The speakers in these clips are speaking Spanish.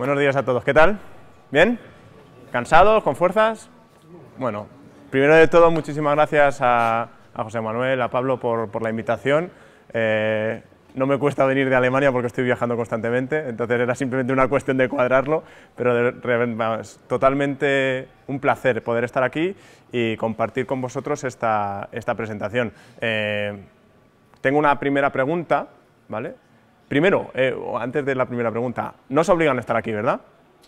Buenos días a todos, ¿qué tal? ¿Bien? ¿Cansados? ¿Con fuerzas? Bueno, primero de todo, muchísimas gracias a, José Manuel, a Pablo por, la invitación. Eh, no me cuesta venir de Alemania porque estoy viajando constantemente, entonces era simplemente una cuestión de cuadrarlo, pero es totalmente un placer poder estar aquí y compartir con vosotros esta, esta presentación. Eh, tengo una primera pregunta, ¿vale? Primero, eh, antes de la primera pregunta, no os obligan a estar aquí, ¿verdad?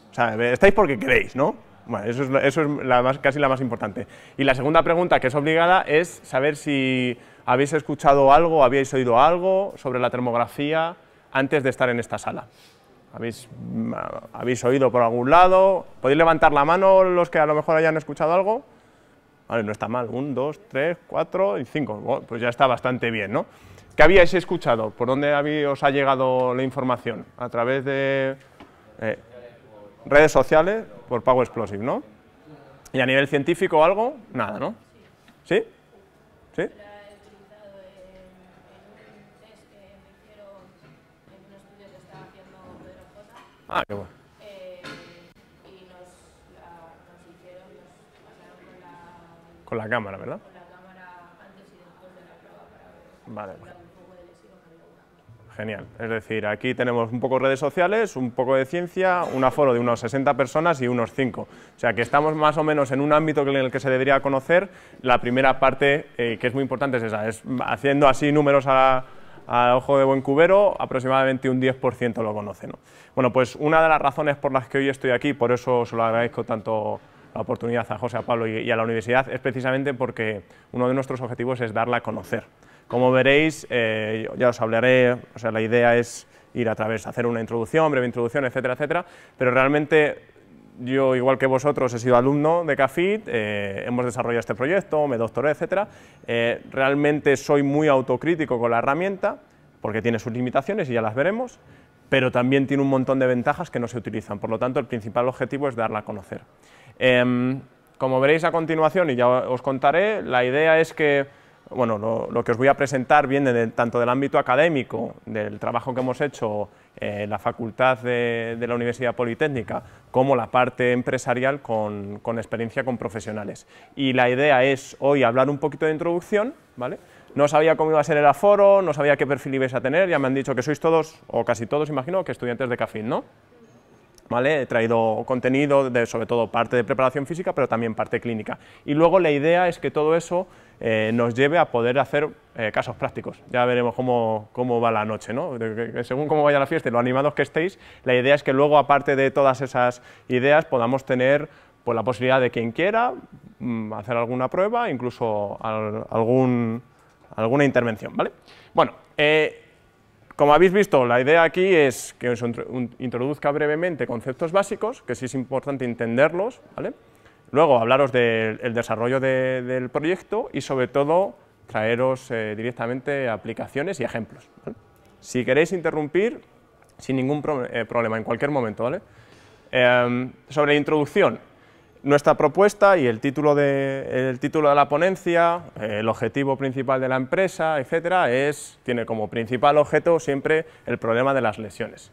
O sea, estáis porque queréis, ¿no? Bueno, eso es, eso es la más, casi la más importante. Y la segunda pregunta, que es obligada, es saber si habéis escuchado algo, habéis oído algo sobre la termografía antes de estar en esta sala. ¿Habéis, mm, ¿Habéis oído por algún lado? ¿Podéis levantar la mano los que a lo mejor hayan escuchado algo? Vale, no está mal. Un, dos, tres, cuatro y cinco. pues ya está bastante bien, ¿no? ¿Qué habíais escuchado? ¿Por dónde os ha llegado la información? ¿A través de eh, redes sociales? Por Power Explosive, ¿no? ¿Y a nivel científico algo? Nada, ¿no? ¿Sí? ¿Sí? Ah, qué bueno. Y nos, la, nos hicieron, nos pasaron con la... Cámara, ¿verdad? Con la cámara antes y después de la prueba para ver vale. lesión Genial. Es decir, aquí tenemos un poco redes sociales, un poco de ciencia, un aforo de unos 60 personas y unos 5. O sea que estamos más o menos en un ámbito en el que se debería conocer. La primera parte, eh, que es muy importante, es esa, es haciendo así números a a ojo de buen cubero, aproximadamente un 10% lo conoce. ¿no? Bueno, pues una de las razones por las que hoy estoy aquí, por eso se lo agradezco tanto la oportunidad a José, a Pablo y, a la universidad, es precisamente porque uno de nuestros objetivos es darla a conocer. Como veréis, eh, ya os hablaré, o sea, la idea es ir a través, hacer una introducción, breve introducción, etcétera, etcétera, pero realmente yo, igual que vosotros, he sido alumno de CAFIT, eh, hemos desarrollado este proyecto, me doctoré, etc. Eh, realmente soy muy autocrítico con la herramienta, porque tiene sus limitaciones y ya las veremos, pero también tiene un montón de ventajas que no se utilizan. Por lo tanto, el principal objetivo es darla a conocer. Em, como veréis a continuación, y ya os contaré, la idea es que bueno, lo, que os voy a presentar viene tanto del ámbito académico, del trabajo que hemos hecho en la facultad de, la Universidad Politécnica, como la parte empresarial con, experiencia con profesionales. Y la idea es hoy hablar un poquito de introducción, ¿vale? No sabía cómo iba a ser el aforo, no sabía qué perfil ibais a tener, ya me han dicho que sois todos, o casi todos, imagino, que estudiantes de CAFIN, ¿no? He traído contenido, sobre todo parte de preparación física, pero también parte clínica. Y luego la idea es que todo eso eh, nos lleve a poder hacer eh, casos prácticos. Ya veremos cómo, cómo va la noche, ¿no? según cómo vaya la fiesta y lo animados que estéis, la idea es que luego, aparte de todas esas ideas, podamos tener pues, la posibilidad de quien quiera mm, hacer alguna prueba, incluso algún, alguna intervención, ¿vale? Bueno, eh, como habéis visto, la idea aquí es que os introduzca brevemente conceptos básicos, que sí es importante entenderlos, ¿vale? Luego hablaros del desarrollo del proyecto y sobre todo traeros eh, directamente aplicaciones y ejemplos. Si queréis interrumpir, sin ningún eh, problema, en cualquier momento. ¿vale? Em, sobre la introducción, nuestra propuesta y el título de, el título de la ponencia, el objetivo principal de la empresa, etcétera, es, tiene como principal objeto siempre el problema de las lesiones.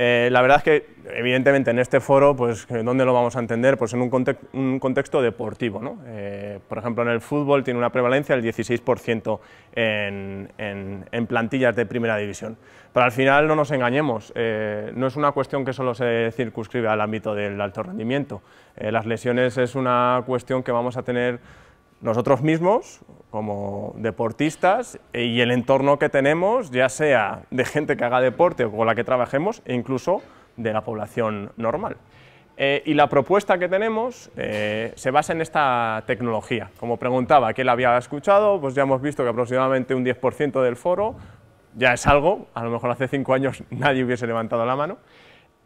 Eh, la verdad es que, evidentemente, en este foro, pues, ¿dónde lo vamos a entender? Pues en un, contexto deportivo, ¿no? Eh, por ejemplo, en el fútbol tiene una prevalencia del 16% en, en, plantillas de primera división. Pero al final no nos engañemos, eh, no es una cuestión que solo se circunscribe al ámbito del alto rendimiento. las lesiones es una cuestión que vamos a tener nosotros mismos como deportistas y el entorno que tenemos, ya sea de gente que haga deporte o con la que trabajemos, e incluso de la población normal. Eh, y la propuesta que tenemos eh, se basa en esta tecnología. Como preguntaba, ¿quién la había escuchado? Pues ya hemos visto que aproximadamente un 10% del foro ya es algo, a lo mejor hace cinco años nadie hubiese levantado la mano,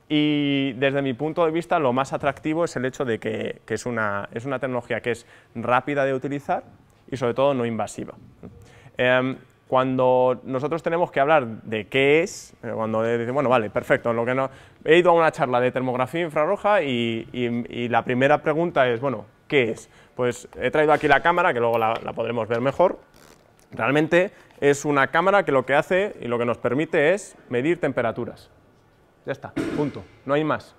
y desde mi punto de vista lo más atractivo es el hecho de que, es, una, es, una, tecnología que es rápida de utilizar y sobre todo no invasiva. Em, cuando nosotros tenemos que hablar de qué es, eh, cuando dicen, bueno, vale, perfecto, lo que no, he ido a una charla de termografía infrarroja y, y, la primera pregunta es, bueno, ¿qué es? Pues he traído aquí la cámara, que luego la, la podremos ver mejor. Realmente es una cámara que lo que hace y lo que nos permite es medir temperaturas. ya está, punto, no hay más.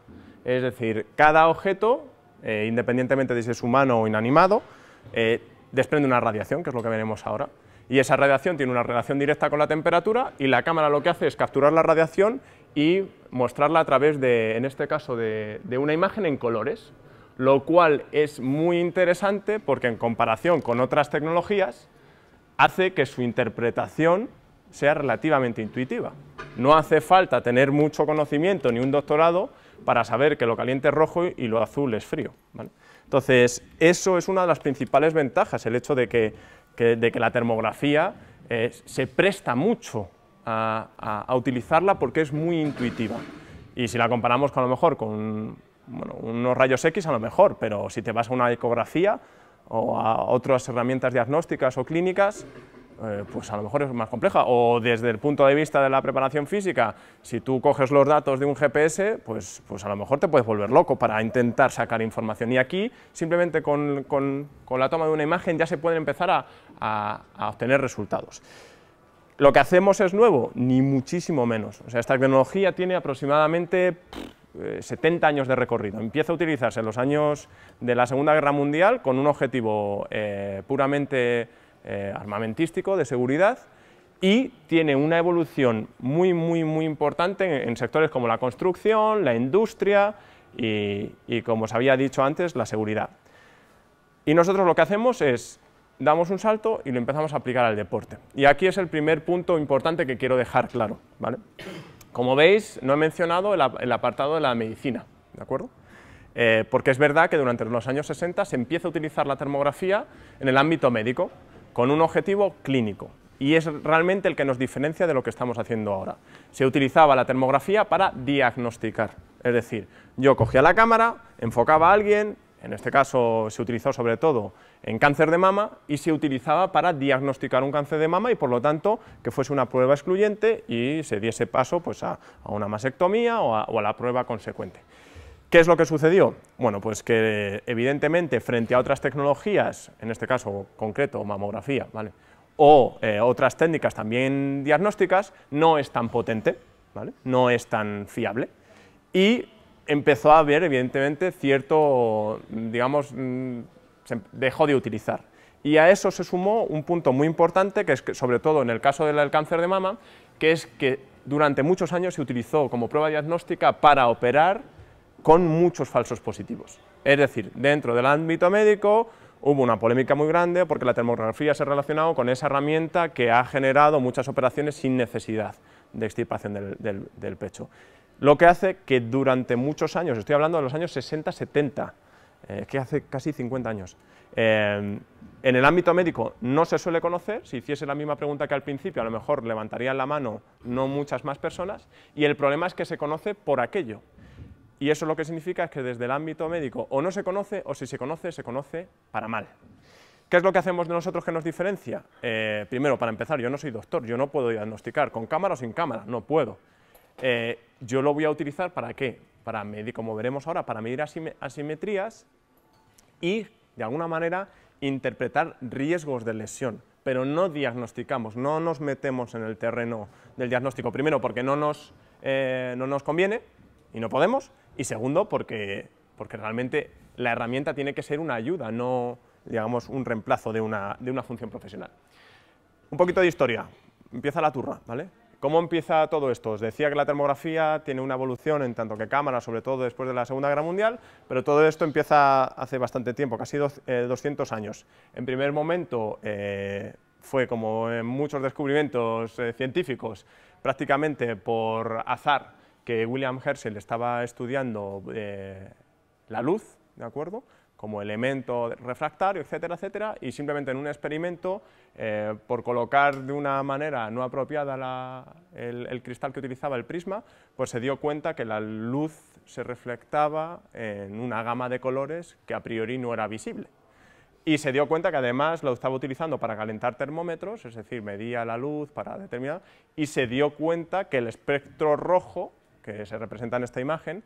Es decir, cada objeto, eh, independientemente de si es humano o inanimado, eh, desprende una radiación, que es lo que veremos ahora. Y esa radiación tiene una relación directa con la temperatura y la cámara lo que hace es capturar la radiación y mostrarla a través de, en este caso, de, de una imagen en colores, lo cual es muy interesante porque en comparación con otras tecnologías hace que su interpretación sea relativamente intuitiva. No hace falta tener mucho conocimiento ni un doctorado para saber que lo caliente es rojo y lo azul es frío. Entonces, eso es una de las principales ventajas, el hecho de que, de que la termografía eh, se presta mucho a, utilizarla porque es muy intuitiva. Y si la comparamos con, a lo mejor con unos rayos X, a lo mejor, pero si te vas a una ecografía o a otras herramientas diagnósticas o clínicas, eh, pues a lo mejor es más compleja. O desde el punto de vista de la preparación física, si tú coges los datos de un GPS, pues, pues a lo mejor te puedes volver loco para intentar sacar información. Y aquí, simplemente con, con, la toma de una imagen, ya se pueden empezar a, a, obtener resultados. ¿Lo que hacemos es nuevo? Ni muchísimo menos. O sea, esta tecnología tiene aproximadamente 70 eh, años de recorrido. Empieza a utilizarse en los años de la Segunda Guerra Mundial con un objetivo eh, puramente eh, armamentístico, de seguridad, y tiene una evolución muy, muy, muy importante en, sectores como la construcción, la industria y, como os había dicho antes, la seguridad. Y nosotros lo que hacemos es, damos un salto y lo empezamos a aplicar al deporte. Y aquí es el primer punto importante que quiero dejar claro. ¿vale? Como veis, no he mencionado el, apartado de la medicina, ¿de acuerdo? Eh, porque es verdad que durante los años 60 se empieza a utilizar la termografía en el ámbito médico, con un objetivo clínico y es realmente el que nos diferencia de lo que estamos haciendo ahora. Se utilizaba la termografía para diagnosticar, es decir, yo cogía la cámara, enfocaba a alguien, en este caso se utilizó sobre todo en cáncer de mama y se utilizaba para diagnosticar un cáncer de mama y por lo tanto que fuese una prueba excluyente y se diese paso pues, a, una mastectomía o a la prueba consecuente. ¿Qué es lo que sucedió? Bueno, pues que evidentemente frente a otras tecnologías, en este caso concreto mamografía, ¿vale? o eh, otras técnicas también diagnósticas, no es tan potente, ¿vale? no es tan fiable. Y empezó a haber evidentemente cierto, digamos, mm, se dejó de utilizar. Y a eso se sumó un punto muy importante, que es que, sobre todo en el caso del cáncer de mama, que es que durante muchos años se utilizó como prueba diagnóstica para operar con muchos falsos positivos. Es decir, dentro del ámbito médico hubo una polémica muy grande porque la termografía se ha relacionado con esa herramienta que ha generado muchas operaciones sin necesidad de extirpación del, pecho. Lo que hace que durante muchos años, estoy hablando de los años 60-70, eh, que hace casi 50 años, eh, en el ámbito médico no se suele conocer, si hiciese la misma pregunta que al principio, a lo mejor levantarían la mano no muchas más personas, y el problema es que se conoce por aquello, y eso lo que significa es que desde el ámbito médico o no se conoce o si se conoce, se conoce para mal. ¿Qué es lo que hacemos de nosotros que nos diferencia? Eh, primero, para empezar, yo no soy doctor, yo no puedo diagnosticar con cámara o sin cámara, no puedo. Eh, yo lo voy a utilizar para qué? Para medir, como veremos ahora, para medir asimetrías y, de alguna manera, interpretar riesgos de lesión, pero no diagnosticamos, no nos metemos en el terreno del diagnóstico. Primero, porque no nos, eh, no nos conviene y no podemos, y segundo, porque, porque realmente la herramienta tiene que ser una ayuda, no digamos un reemplazo de una, de una función profesional. Un poquito de historia, empieza la turra, ¿vale? ¿Cómo empieza todo esto? Os decía que la termografía tiene una evolución en tanto que cámara, sobre todo después de la Segunda Guerra Mundial, pero todo esto empieza hace bastante tiempo, casi 200 eh, años. En primer momento eh, fue como en muchos descubrimientos eh, científicos, prácticamente por azar, que William Herschel estaba estudiando eh, la luz, ¿de acuerdo?, como elemento refractario, etcétera, etcétera, y simplemente en un experimento, eh, por colocar de una manera no apropiada el, cristal que utilizaba el prisma, pues se dio cuenta que la luz se reflectaba en una gama de colores que a priori no era visible. Y se dio cuenta que además lo estaba utilizando para calentar termómetros, es decir, medía la luz para determinar, y se dio cuenta que el espectro rojo que se representa en esta imagen,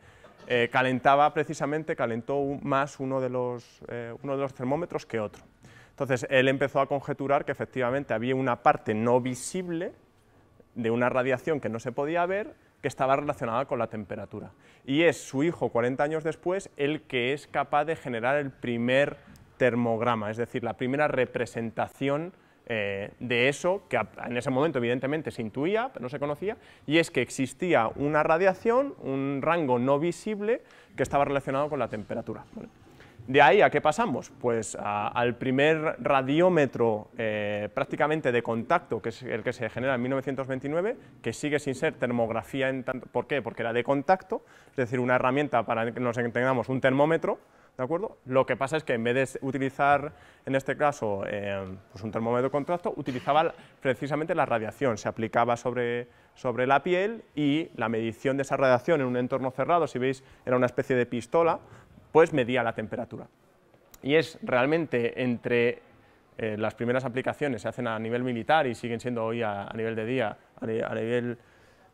eh, calentaba precisamente, calentó más uno de, los, eh, uno de los termómetros que otro. Entonces, él empezó a conjeturar que efectivamente había una parte no visible de una radiación que no se podía ver, que estaba relacionada con la temperatura. Y es su hijo, 40 años después, el que es capaz de generar el primer termograma, es decir, la primera representación eh, de eso, que en ese momento evidentemente se intuía, pero no se conocía, y es que existía una radiación, un rango no visible, que estaba relacionado con la temperatura. De ahí a qué pasamos? Pues al primer radiómetro eh, prácticamente de contacto, que es el que se genera en 1929, que sigue sin ser termografía en tanto, ¿por qué? Porque era de contacto, es decir, una herramienta para que nos entendamos un termómetro, ¿de acuerdo? Lo que pasa es que en vez de utilizar, en este caso, eh, pues un termómetro de contacto, utilizaba precisamente la radiación, se aplicaba sobre, sobre la piel y la medición de esa radiación en un entorno cerrado, si veis, era una especie de pistola, pues medía la temperatura. Y es realmente entre eh, las primeras aplicaciones se hacen a nivel militar y siguen siendo hoy a, nivel de día, a, nivel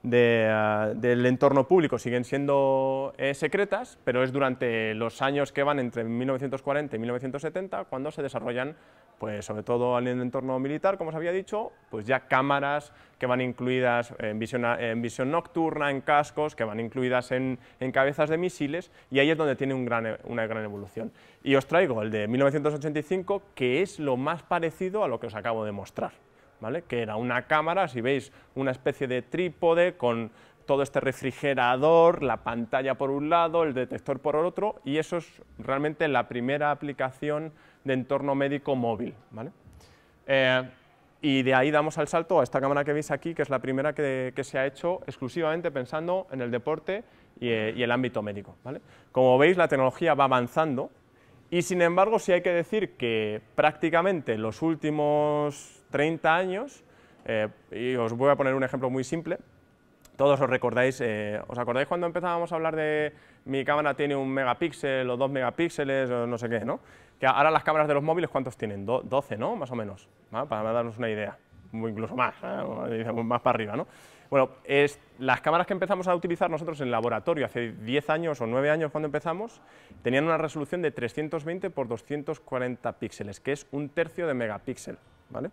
de, del entorno público, siguen siendo eh, secretas, pero es durante los años que van entre 1940 y 1970 cuando se desarrollan pues sobre todo en el entorno militar, como os había dicho, pues ya cámaras que van incluidas en visión, en nocturna, en cascos, que van incluidas en, cabezas de misiles, y ahí es donde tiene gran, una gran evolución. Y os traigo el de 1985, que es lo más parecido a lo que os acabo de mostrar, ¿vale? que era una cámara, si veis, una especie de trípode con todo este refrigerador, la pantalla por un lado, el detector por el otro, y eso es realmente la primera aplicación de entorno médico móvil. ¿vale? Eh, y de ahí damos al salto a esta cámara que veis aquí, que es la primera que, se ha hecho exclusivamente pensando en el deporte y, eh, el ámbito médico. ¿vale? Como veis, la tecnología va avanzando y, sin embargo, sí hay que decir que prácticamente los últimos 30 años, eh, y os voy a poner un ejemplo muy simple, todos os recordáis, ¿os acordáis cuando empezábamos a hablar de mi cámara tiene un megapíxel o dos megapíxeles o no sé qué, ¿no? Que ahora las cámaras de los móviles, ¿cuántos tienen? 12, ¿no? Más o menos, para darnos una idea, o incluso más, ¿eh? más para arriba, ¿no? Bueno, es, las cámaras que empezamos a utilizar nosotros en laboratorio hace 10 años o 9 años cuando empezamos, tenían una resolución de 320 por 240 píxeles, que es un tercio de megapíxel, ¿vale?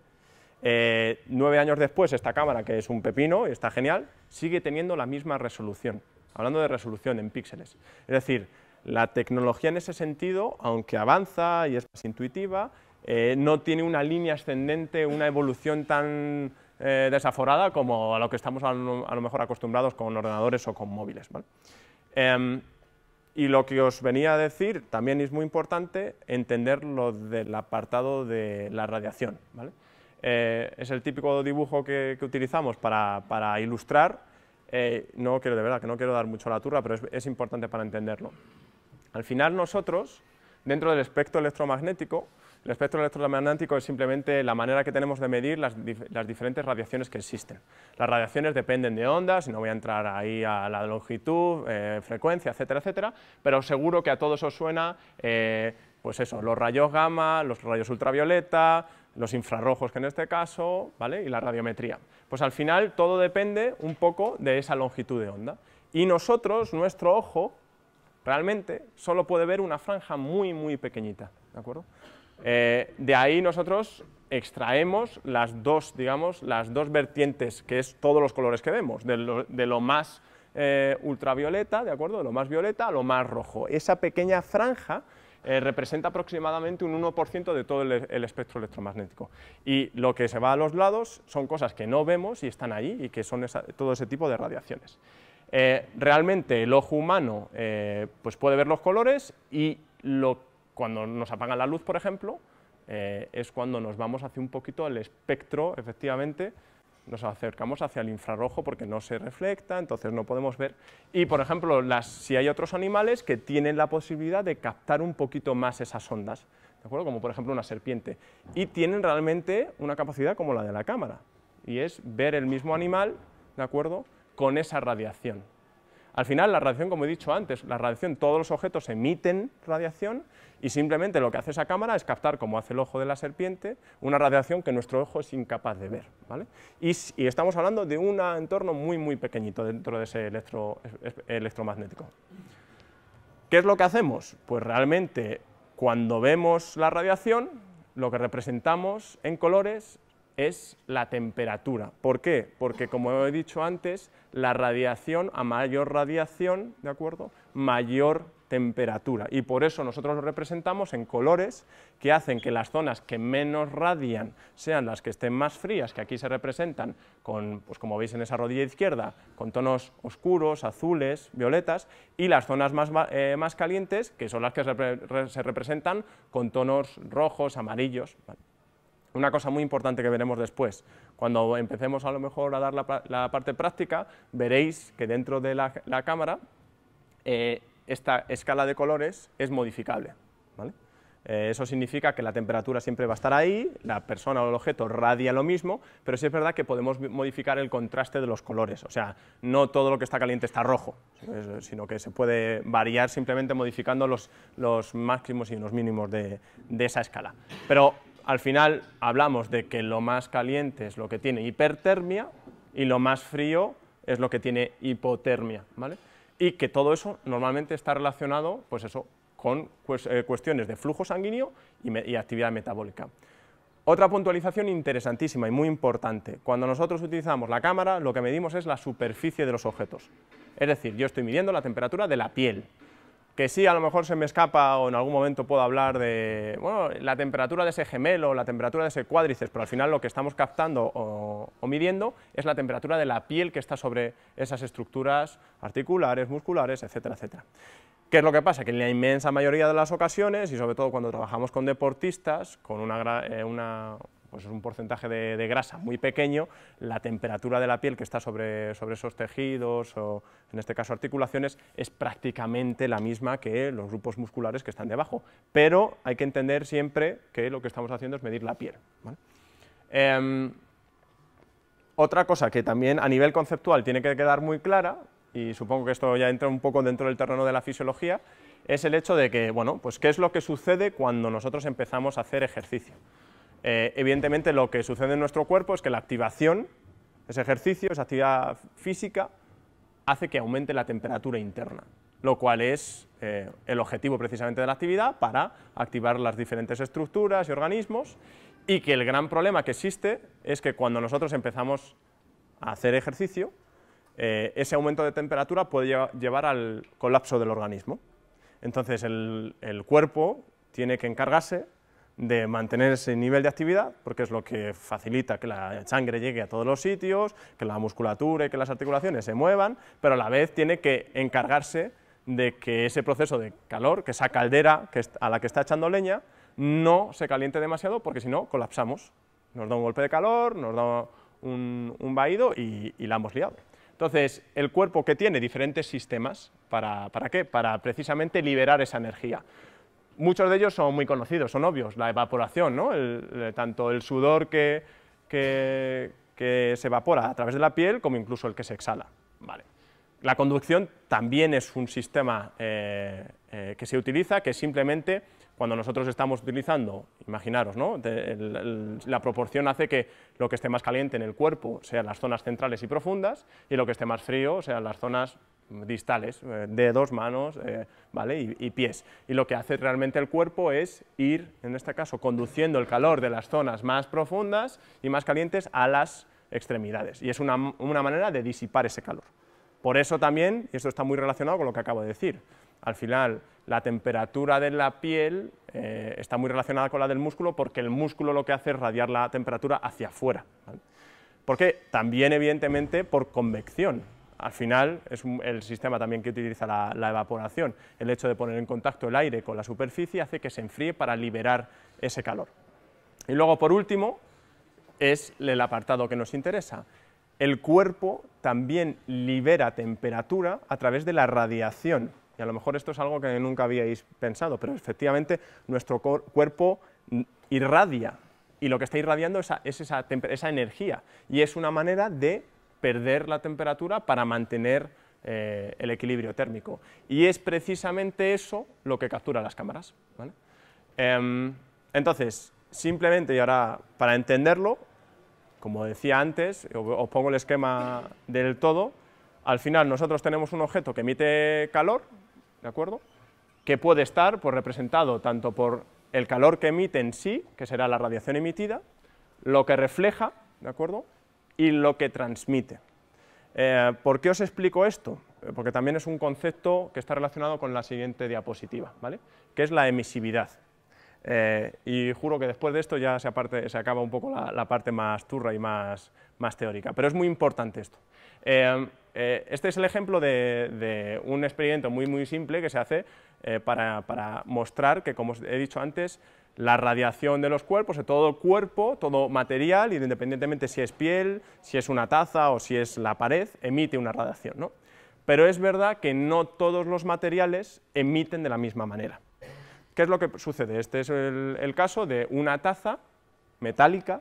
Eh, nueve años después, esta cámara, que es un pepino y está genial, sigue teniendo la misma resolución hablando de resolución en píxeles. Es decir, la tecnología en ese sentido, aunque avanza y es más intuitiva, eh, no tiene una línea ascendente, una evolución tan eh, desaforada como a lo que estamos a lo, mejor acostumbrados con ordenadores o con móviles. Em, y lo que os venía a decir también es muy importante entender lo del apartado de la radiación. Eh, es el típico dibujo que, utilizamos para, para ilustrar eh, no quiero de verdad, que no quiero dar mucho la turra, pero es, importante para entenderlo. Al final nosotros, dentro del espectro electromagnético, el espectro electromagnético es simplemente la manera que tenemos de medir las, diferentes radiaciones que existen. Las radiaciones dependen de ondas, y no voy a entrar ahí a la longitud, eh, frecuencia, etcétera, etcétera, pero seguro que a todos os suena, eh, pues eso, los rayos gamma, los rayos ultravioleta, los infrarrojos que en este caso, ¿vale? y la radiometría. Pues al final todo depende un poco de esa longitud de onda. Y nosotros, nuestro ojo, realmente solo puede ver una franja muy, muy pequeñita. ¿de acuerdo? Eh, de ahí nosotros extraemos las dos, digamos, las dos vertientes, que es todos los colores que vemos, de lo, más eh, ultravioleta, ¿de acuerdo? De lo más violeta a lo más rojo. Esa pequeña franja eh, representa aproximadamente un 1% de todo el, espectro electromagnético. Y lo que se va a los lados son cosas que no vemos y están ahí y que son todo ese tipo de radiaciones. Eh, realmente el ojo humano eh, pues puede ver los colores y cuando nos apagan la luz, por ejemplo, es cuando nos vamos hacia un poquito el espectro, efectivamente, nos acercamos hacia el infrarrojo porque no se reflecta, entonces no podemos ver. Y, por ejemplo, las, si hay otros animales que tienen la posibilidad de captar un poquito más esas ondas, ¿de acuerdo? como por ejemplo una serpiente, y tienen realmente una capacidad como la de la cámara, y es ver el mismo animal ¿de acuerdo? con esa radiación. Al final, la radiación, como he dicho antes, la radiación, todos los objetos emiten radiación y simplemente lo que hace esa cámara es captar, como hace el ojo de la serpiente, una radiación que nuestro ojo es incapaz de ver. ¿vale? Y, estamos hablando de un entorno muy, muy pequeñito dentro de ese electro, electromagnético. ¿Qué es lo que hacemos? Pues realmente, cuando vemos la radiación, lo que representamos en colores es la temperatura. ¿Por qué? Porque, como he dicho antes, la radiación, a mayor radiación, ¿de acuerdo?, mayor temperatura. Y por eso nosotros lo representamos en colores que hacen que las zonas que menos radian sean las que estén más frías, que aquí se representan con, pues como veis en esa rodilla izquierda, con tonos oscuros, azules, violetas, y las zonas más, eh, más calientes, que son las que se, representan con tonos rojos, amarillos. Una cosa muy importante que veremos después, cuando empecemos a lo mejor a dar la, parte práctica, veréis que dentro de la, cámara eh, esta escala de colores es modificable. Eh, eso significa que la temperatura siempre va a estar ahí, la persona o el objeto radia lo mismo, pero sí es verdad que podemos modificar el contraste de los colores, o sea, no todo lo que está caliente está rojo, sino que se puede variar simplemente modificando los, los máximos y los mínimos de, de esa escala. Pero al final hablamos de que lo más caliente es lo que tiene hipertermia y lo más frío es lo que tiene hipotermia, ¿vale? Y que todo eso normalmente está relacionado, pues eso, con eh, cuestiones de flujo sanguíneo y, actividad metabólica. Otra puntualización interesantísima y muy importante, cuando nosotros utilizamos la cámara, lo que medimos es la superficie de los objetos. Es decir, yo estoy midiendo la temperatura de la piel, que sí, a lo mejor se me escapa o en algún momento puedo hablar de bueno, la temperatura de ese gemelo, la temperatura de ese cuádriceps, pero al final lo que estamos captando o, midiendo es la temperatura de la piel que está sobre esas estructuras articulares, musculares, etcétera, etcétera. ¿Qué es lo que pasa? Que en la inmensa mayoría de las ocasiones, y sobre todo cuando trabajamos con deportistas, con una, eh, una pues es un porcentaje de, grasa muy pequeño, la temperatura de la piel que está sobre, sobre esos tejidos o en este caso articulaciones es prácticamente la misma que los grupos musculares que están debajo, pero hay que entender siempre que lo que estamos haciendo es medir la piel. Em, otra cosa que también a nivel conceptual tiene que quedar muy clara, y supongo que esto ya entra un poco dentro del terreno de la fisiología, es el hecho de que, bueno, pues qué es lo que sucede cuando nosotros empezamos a hacer ejercicio. Eh, evidentemente lo que sucede en nuestro cuerpo es que la activación, ese ejercicio, esa actividad física, hace que aumente la temperatura interna, lo cual es eh, el objetivo precisamente de la actividad para activar las diferentes estructuras y organismos y que el gran problema que existe es que cuando nosotros empezamos a hacer ejercicio, eh, ese aumento de temperatura puede llevar al colapso del organismo. Entonces el cuerpo tiene que encargarse de mantener ese nivel de actividad, porque es lo que facilita que la sangre llegue a todos los sitios, que la musculatura y que las articulaciones se muevan, pero a la vez tiene que encargarse de que ese proceso de calor, que esa caldera a la que está echando leña, no se caliente demasiado, porque si no, colapsamos. Nos da un golpe de calor, nos da un, vaído y, la hemos liado. Entonces, el cuerpo que tiene diferentes sistemas, ¿para, ¿para qué? Para precisamente liberar esa energía. Muchos de ellos son muy conocidos, son obvios, la evaporación, ¿no? tanto el sudor que, que, se evapora a través de la piel como incluso el que se exhala. Vale. La conducción también es un sistema eh, eh, que se utiliza, que simplemente cuando nosotros estamos utilizando, imaginaros, ¿no? la proporción hace que lo que esté más caliente en el cuerpo sean las zonas centrales y profundas y lo que esté más frío sean las zonas distales, eh, dedos, manos eh, ¿vale? y, pies. Y lo que hace realmente el cuerpo es ir, en este caso, conduciendo el calor de las zonas más profundas y más calientes a las extremidades. Y es una, manera de disipar ese calor. Por eso también, y esto está muy relacionado con lo que acabo de decir, al final la temperatura de la piel eh, está muy relacionada con la del músculo porque el músculo lo que hace es radiar la temperatura hacia afuera. Porque también, evidentemente, por convección al final es el sistema también que utiliza la, evaporación. El hecho de poner en contacto el aire con la superficie hace que se enfríe para liberar ese calor. Y luego, por último, es el apartado que nos interesa. El cuerpo también libera temperatura a través de la radiación. Y a lo mejor esto es algo que nunca habíais pensado, pero efectivamente nuestro cuerpo irradia y lo que está irradiando es esa, esa energía y es una manera de perder la temperatura para mantener eh, el equilibrio térmico. Y es precisamente eso lo que captura las cámaras. Em, entonces, simplemente, y ahora para entenderlo, como decía antes, os pongo el esquema del todo, al final nosotros tenemos un objeto que emite calor, ¿de acuerdo? Que puede estar pues, representado tanto por el calor que emite en sí, que será la radiación emitida, lo que refleja, ¿de acuerdo? Y lo que transmite. Eh, ¿Por qué os explico esto? Eh, porque también es un concepto que está relacionado con la siguiente diapositiva, ¿vale? que es la emisividad. Eh, y juro que después de esto ya se, se acaba un poco la, parte más turra y más, más, teórica, pero es muy importante esto. Este es el ejemplo de, un experimento muy, muy simple que se hace para, para mostrar que, como he dicho antes, la radiación de los cuerpos, de todo el cuerpo, todo material, independientemente si es piel, si es una taza o si es la pared, emite una radiación. ¿no? Pero es verdad que no todos los materiales emiten de la misma manera. ¿Qué es lo que sucede? Este es el, caso de una taza metálica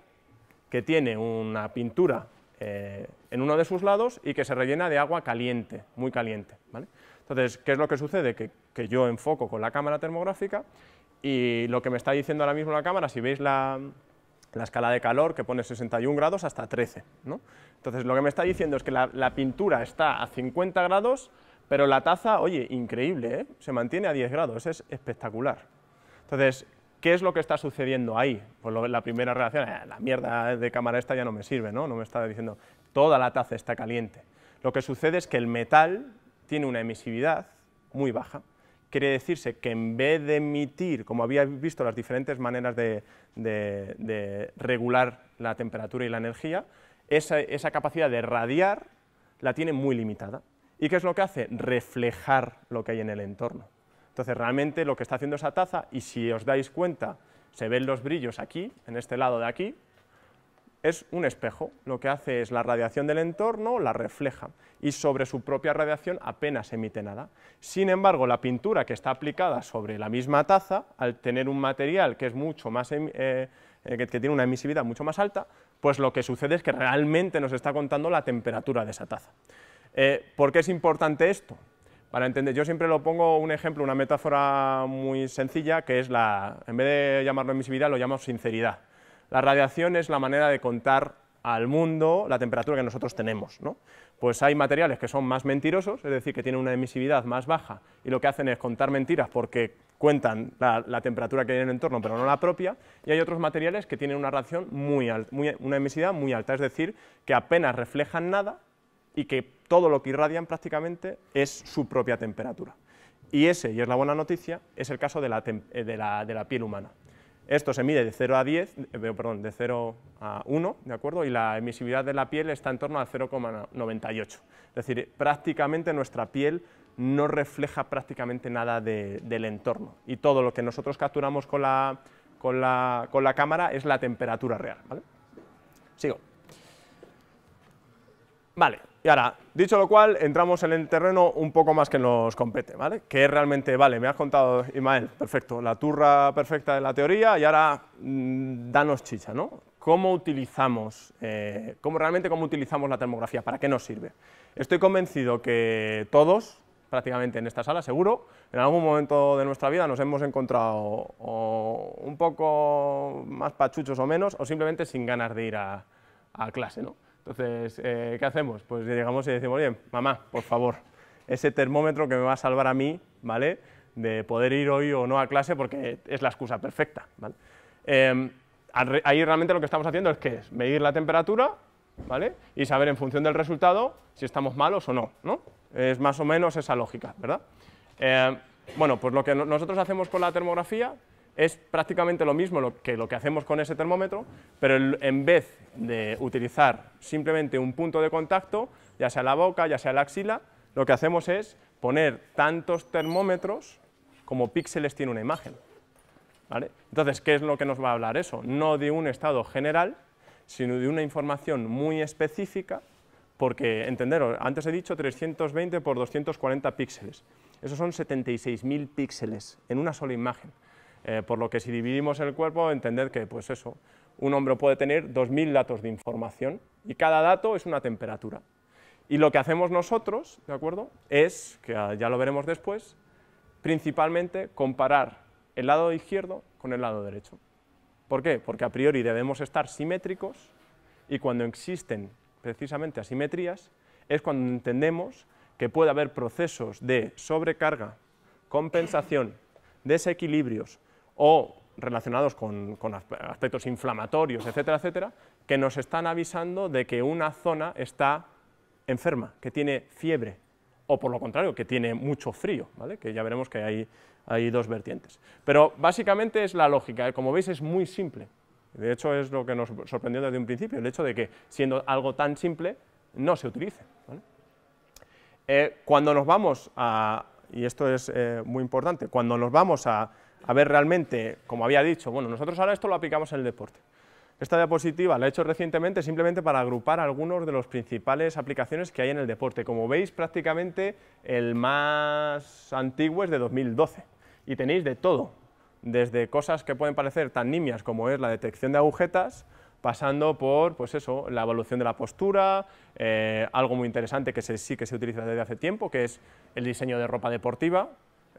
que tiene una pintura eh, en uno de sus lados y que se rellena de agua caliente, muy caliente. Entonces, ¿qué es lo que sucede? Que, que yo enfoco con la cámara termográfica y lo que me está diciendo ahora mismo la cámara, si veis la, escala de calor que pone 61 grados hasta 13. ¿no? Entonces lo que me está diciendo es que la, pintura está a 50 grados, pero la taza, oye, increíble, ¿eh? se mantiene a 10 grados, es espectacular. Entonces, ¿qué es lo que está sucediendo ahí? Pues la primera reacción, eh, la mierda de cámara esta ya no me sirve, ¿no? no me está diciendo, toda la taza está caliente. Lo que sucede es que el metal tiene una emisividad muy baja, quiere decirse que en vez de emitir, como habíais visto las diferentes maneras de, regular la temperatura y la energía, esa, capacidad de radiar la tiene muy limitada. ¿Y qué es lo que hace? Reflejar lo que hay en el entorno. Entonces, realmente lo que está haciendo esa taza, y si os dais cuenta, se ven los brillos aquí, en este lado de aquí, es un espejo, lo que hace es la radiación del entorno, la refleja y sobre su propia radiación apenas emite nada. Sin embargo, la pintura que está aplicada sobre la misma taza, al tener un material que es mucho más em, eh, eh, que, tiene una emisividad mucho más alta, pues lo que sucede es que realmente nos está contando la temperatura de esa taza. Eh, ¿Por qué es importante esto? Para entender, yo siempre lo pongo un ejemplo, una metáfora muy sencilla, que es la, en vez de llamarlo emisividad, lo llamamos sinceridad. La radiación es la manera de contar al mundo la temperatura que nosotros tenemos. ¿no? Pues hay materiales que son más mentirosos, es decir, que tienen una emisividad más baja y lo que hacen es contar mentiras porque cuentan la, temperatura que hay en el entorno, pero no la propia, y hay otros materiales que tienen una radiación muy, alta, una emisividad muy alta, es decir, que apenas reflejan nada y que todo lo que irradian prácticamente es su propia temperatura. Y ese, y es la buena noticia, es el caso de la eh, piel humana. Esto se mide de 0 a 10, eh, perdón, de 0 a 1, ¿de acuerdo? Y la emisividad de la piel está en torno al 0,98. Es decir, prácticamente nuestra piel no refleja prácticamente nada del entorno. Y todo lo que nosotros capturamos con la, cámara es la temperatura real. Sigo. Vale, y ahora, dicho lo cual, entramos en el terreno un poco más que nos compete, ¿vale? Que es realmente, vale, me has contado, Ismael, perfecto, la turra perfecta de la teoría y ahora mm, danos chicha, ¿no? ¿Cómo utilizamos, eh, cómo, realmente cómo utilizamos la termografía? ¿Para qué nos sirve? Estoy convencido que todos, prácticamente en esta sala, seguro, en algún momento de nuestra vida nos hemos encontrado un poco más pachuchos o menos, o simplemente sin ganas de ir a clase, ¿no? Entonces, eh, ¿qué hacemos? Pues llegamos y decimos, oye, mamá, por favor, ese termómetro que me va a salvar a mí, ¿vale?, de poder ir hoy o no a clase porque es la excusa perfecta. Em, ahí realmente lo que estamos haciendo es que es medir la temperatura, ¿vale?, y saber en función del resultado si estamos malos o no, ¿no? Es más o menos esa lógica, ¿verdad? Em, bueno, pues lo que nosotros hacemos con la termografía es prácticamente lo mismo que lo que hacemos con ese termómetro, pero en vez de utilizar simplemente un punto de contacto, ya sea la boca, ya sea la axila, lo que hacemos es poner tantos termómetros como píxeles tiene una imagen. Entonces, ¿qué es lo que nos va a hablar eso? No de un estado general, sino de una información muy específica, porque, entenderos, antes he dicho 320 por 240 píxeles. Esos son 76.000 píxeles en una sola imagen. Eh, por lo que si dividimos el cuerpo, entended que pues eso, un hombre puede tener 2.000 datos de información y cada dato es una temperatura. Y lo que hacemos nosotros, ¿de acuerdo?, es, que ya lo veremos después, principalmente comparar el lado izquierdo con el lado derecho. ¿Por qué? Porque a priori debemos estar simétricos y cuando existen precisamente asimetrías es cuando entendemos que puede haber procesos de sobrecarga, compensación, desequilibrios o relacionados con, aspectos inflamatorios, etcétera, etcétera, que nos están avisando de que una zona está enferma, que tiene fiebre, o por lo contrario, que tiene mucho frío, ¿vale? que ya veremos que hay, dos vertientes. Pero básicamente es la lógica, ¿eh? como veis es muy simple, de hecho es lo que nos sorprendió desde un principio, el hecho de que siendo algo tan simple no se utilice. Eh, cuando nos vamos a, y esto es eh, muy importante, cuando nos vamos a, ver realmente, como había dicho, bueno, nosotros ahora esto lo aplicamos en el deporte. Esta diapositiva la he hecho recientemente simplemente para agrupar algunos de las principales aplicaciones que hay en el deporte. Como veis, prácticamente el más antiguo es de 2012 y tenéis de todo, desde cosas que pueden parecer tan nimias como es la detección de agujetas, pasando por pues eso, la evolución de la postura, eh, algo muy interesante que sí que se utiliza desde hace tiempo, que es el diseño de ropa deportiva.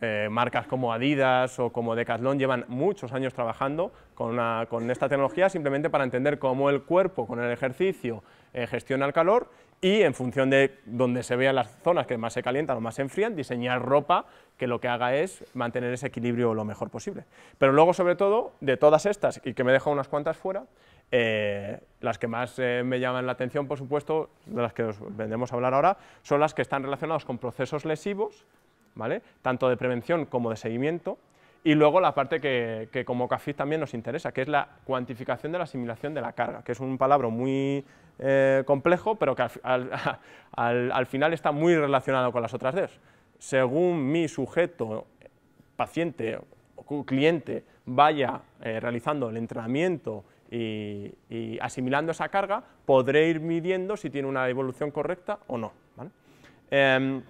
Eh, marcas como Adidas o como Decathlon llevan muchos años trabajando con, esta tecnología simplemente para entender cómo el cuerpo con el ejercicio eh, gestiona el calor y en función de donde se vean las zonas que más se calientan o más se enfrían, diseñar ropa que lo que haga es mantener ese equilibrio lo mejor posible. Pero luego, sobre todo, de todas estas, y que me deja unas cuantas fuera, eh, las que más eh, me llaman la atención, por supuesto, de las que os vendremos a hablar ahora, son las que están relacionadas con procesos lesivos, ¿vale? tanto de prevención como de seguimiento, y luego la parte que, como CAFID también nos interesa, que es la cuantificación de la asimilación de la carga, que es un palabra muy eh, complejo, pero que al, final está muy relacionado con las otras dos. Según mi sujeto, paciente o cliente, vaya realizando el entrenamiento y, asimilando esa carga podré ir midiendo si tiene una evolución correcta o no. Em,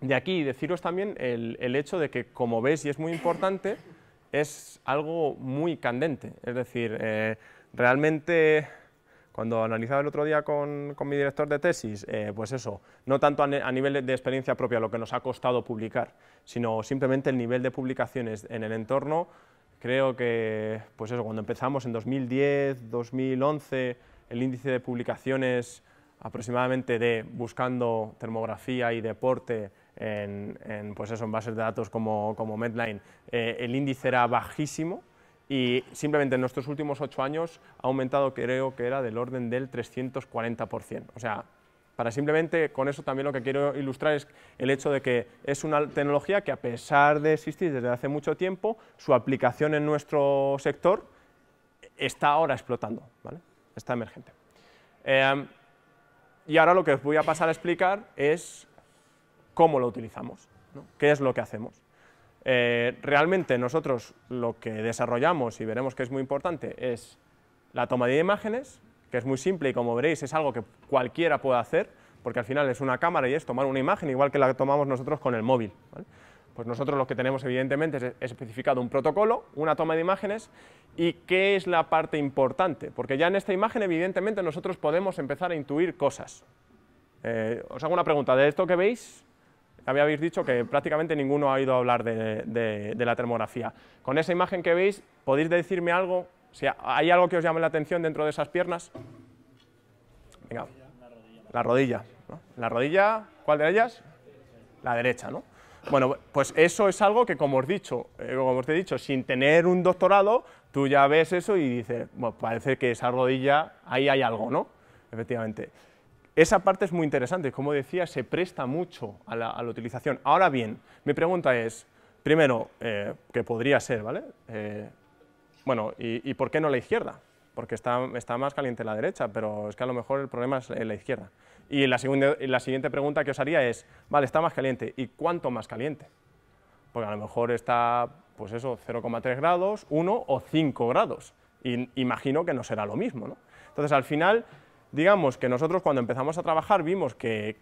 de aquí deciros también el, hecho de que, como veis, y es muy importante, es algo muy candente. Es decir, eh, realmente cuando analizaba el otro día con, mi director de tesis, eh, pues eso, no tanto a, a, nivel de experiencia propia lo que nos ha costado publicar, sino simplemente el nivel de publicaciones en el entorno Creo que, pues eso, cuando empezamos en 2010, 2011, el índice de publicaciones aproximadamente de buscando termografía y deporte en, pues eso, en bases de datos como, como Medline, eh, el índice era bajísimo y simplemente en nuestros últimos ocho años ha aumentado, creo que era del orden del 340%. O sea, para simplemente con eso también lo que quiero ilustrar es el hecho de que es una tecnología que a pesar de existir desde hace mucho tiempo, su aplicación en nuestro sector está ahora explotando, ¿vale? está emergente. Em, y ahora lo que os voy a pasar a explicar es cómo lo utilizamos, qué es lo que hacemos. Eh, realmente nosotros lo que desarrollamos y veremos que es muy importante es la toma de imágenes, que es muy simple y como veréis es algo que cualquiera puede hacer, porque al final es una cámara y es tomar una imagen igual que la tomamos nosotros con el móvil. Pues nosotros lo que tenemos evidentemente es especificado un protocolo, una toma de imágenes y qué es la parte importante, porque ya en esta imagen evidentemente nosotros podemos empezar a intuir cosas. Eh, os hago una pregunta, de esto que veis, habéis dicho que prácticamente ninguno ha a hablar de la termografía. Con esa imagen que veis, ¿podéis decirme algo si hay algo que os llame la atención dentro de esas piernas, venga, la rodilla. La rodilla, ¿cuál de ellas? La derecha, ¿no? Bueno, pues eso es algo que, como os, dicho, eh, como os he dicho, sin tener un doctorado, tú ya ves eso y dices, bueno, parece que esa rodilla, ahí hay algo, ¿no? Efectivamente. Esa parte es muy interesante, como decía, se presta mucho a la, utilización. Ahora bien, mi pregunta es, primero, eh, que podría ser, ¿vale? Eh, bueno, ¿y, por qué no la izquierda? Porque está, más caliente la derecha, pero es que a lo mejor el problema es en la izquierda. Y la, segunda, la siguiente pregunta que os haría es, vale, está más caliente, ¿y cuánto más caliente? Porque a lo mejor está, pues eso, 0,3 grados, 1 o 5 grados. Imagino que no será lo mismo, ¿no? Entonces, al final, digamos que nosotros cuando empezamos a trabajar vimos que,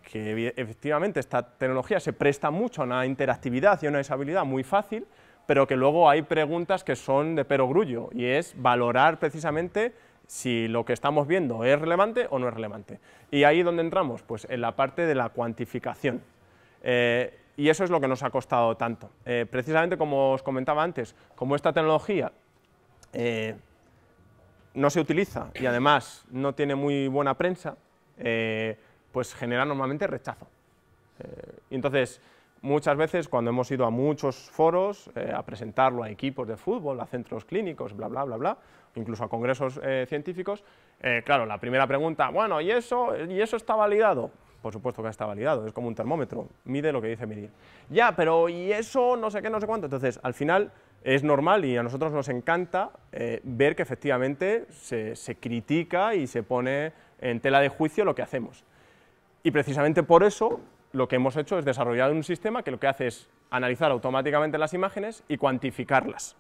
efectivamente esta tecnología se presta mucho a una interactividad y a una usabilidad muy fácil, pero que luego hay preguntas que son de perogrullo y es valorar precisamente si lo que estamos viendo es relevante o no es relevante. Y ahí donde entramos, pues en la parte de la cuantificación. Eh, y eso es lo que nos ha costado tanto. Eh, precisamente como os comentaba antes, como esta tecnología eh, no se utiliza y además no tiene muy buena prensa, pues genera normalmente rechazo. y entonces, muchas veces cuando hemos ido a muchos foros eh, a presentarlo a equipos de fútbol, a centros clínicos, bla, bla, bla, bla, incluso a congresos eh, científicos, eh, claro, la primera pregunta, bueno, ¿y eso, ¿y eso está validado? Por supuesto que está validado, es como un termómetro, mide lo que dice medir. Ya, pero ¿y eso no sé qué, no sé cuánto? Entonces, al final es normal y a nosotros nos encanta ver que efectivamente se, se critica y se pone en tela de juicio lo que hacemos. Y precisamente por eso lo que hemos hecho es desarrollar un sistema que lo que hace es analizar automáticamente las imágenes y cuantificarlas,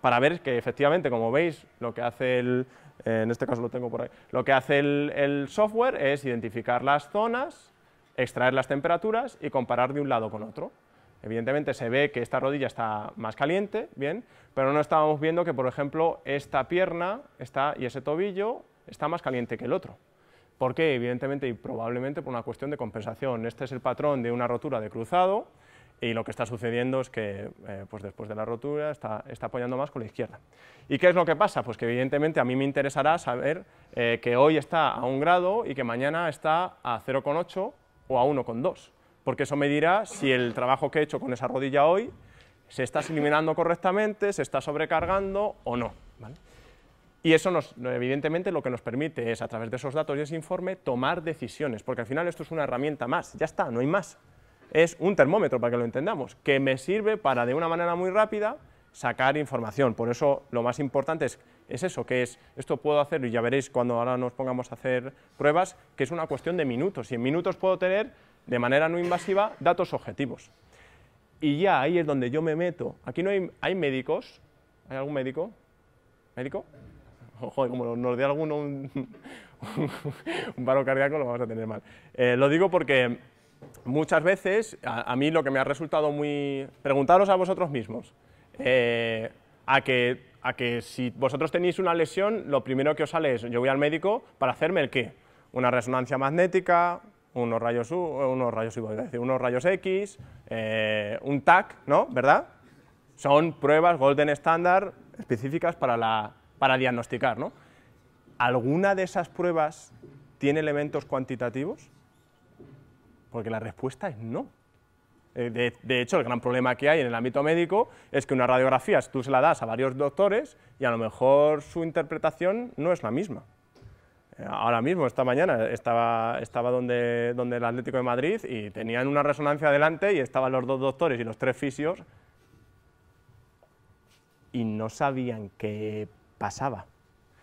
para ver que efectivamente, como veis, lo que hace el, eh, en este caso lo tengo por ahí, lo que hace el, software es identificar las zonas, extraer las temperaturas y comparar de un lado con otro. Evidentemente se ve que esta rodilla está más caliente, bien, pero no estábamos viendo que, por ejemplo, esta pierna está, y ese tobillo está más caliente que el otro. ¿Por qué? Evidentemente y probablemente por una cuestión de compensación. Este es el patrón de una rotura de cruzado y lo que está sucediendo es que eh, pues después de la rotura está, apoyando más con la izquierda. ¿Y qué es lo que pasa? Pues que evidentemente a mí me interesará saber eh, que hoy está a un grado y que mañana está a 0,8 o a 1,2, porque eso me dirá si el trabajo que he hecho con esa rodilla hoy se está eliminando correctamente, se está sobrecargando o no. Y eso nos, evidentemente lo que nos permite es, a través de esos datos y ese informe, tomar decisiones, porque al final esto es una herramienta más, ya está, no hay más. Es un termómetro, para que lo entendamos, que me sirve para, de una manera muy rápida, sacar información. Por eso lo más importante es, es eso, que es, esto puedo hacer, y ya veréis cuando ahora nos pongamos a hacer pruebas, que es una cuestión de minutos, y en minutos puedo tener, de manera no invasiva, datos objetivos. Y ya ahí es donde yo me meto. Aquí no hay, hay médicos, ¿hay algún médico? ¿Médico? Joder, como nos dé alguno un, paro cardíaco, lo vamos a tener mal. Eh, lo digo porque muchas veces, a, mí lo que me ha resultado muy... Preguntaros a vosotros mismos, eh, a, que, a que si vosotros tenéis una lesión, lo primero que os sale es, yo voy al médico para hacerme el qué? Una resonancia magnética, unos rayos, unos rayos, decir, unos rayos X, eh, un TAC, ¿no? ¿Verdad? Son pruebas golden standard específicas para la para diagnosticar. ¿no? ¿Alguna de esas pruebas tiene elementos cuantitativos? Porque la respuesta es no. Eh, de, hecho, el gran problema que hay en el ámbito médico es que una radiografía tú se la das a varios doctores y a lo mejor su interpretación no es la misma. Ahora mismo, esta mañana, estaba, estaba donde, donde el Atlético de Madrid y tenían una resonancia adelante y estaban los dos doctores y los tres fisios y no sabían qué pasaba.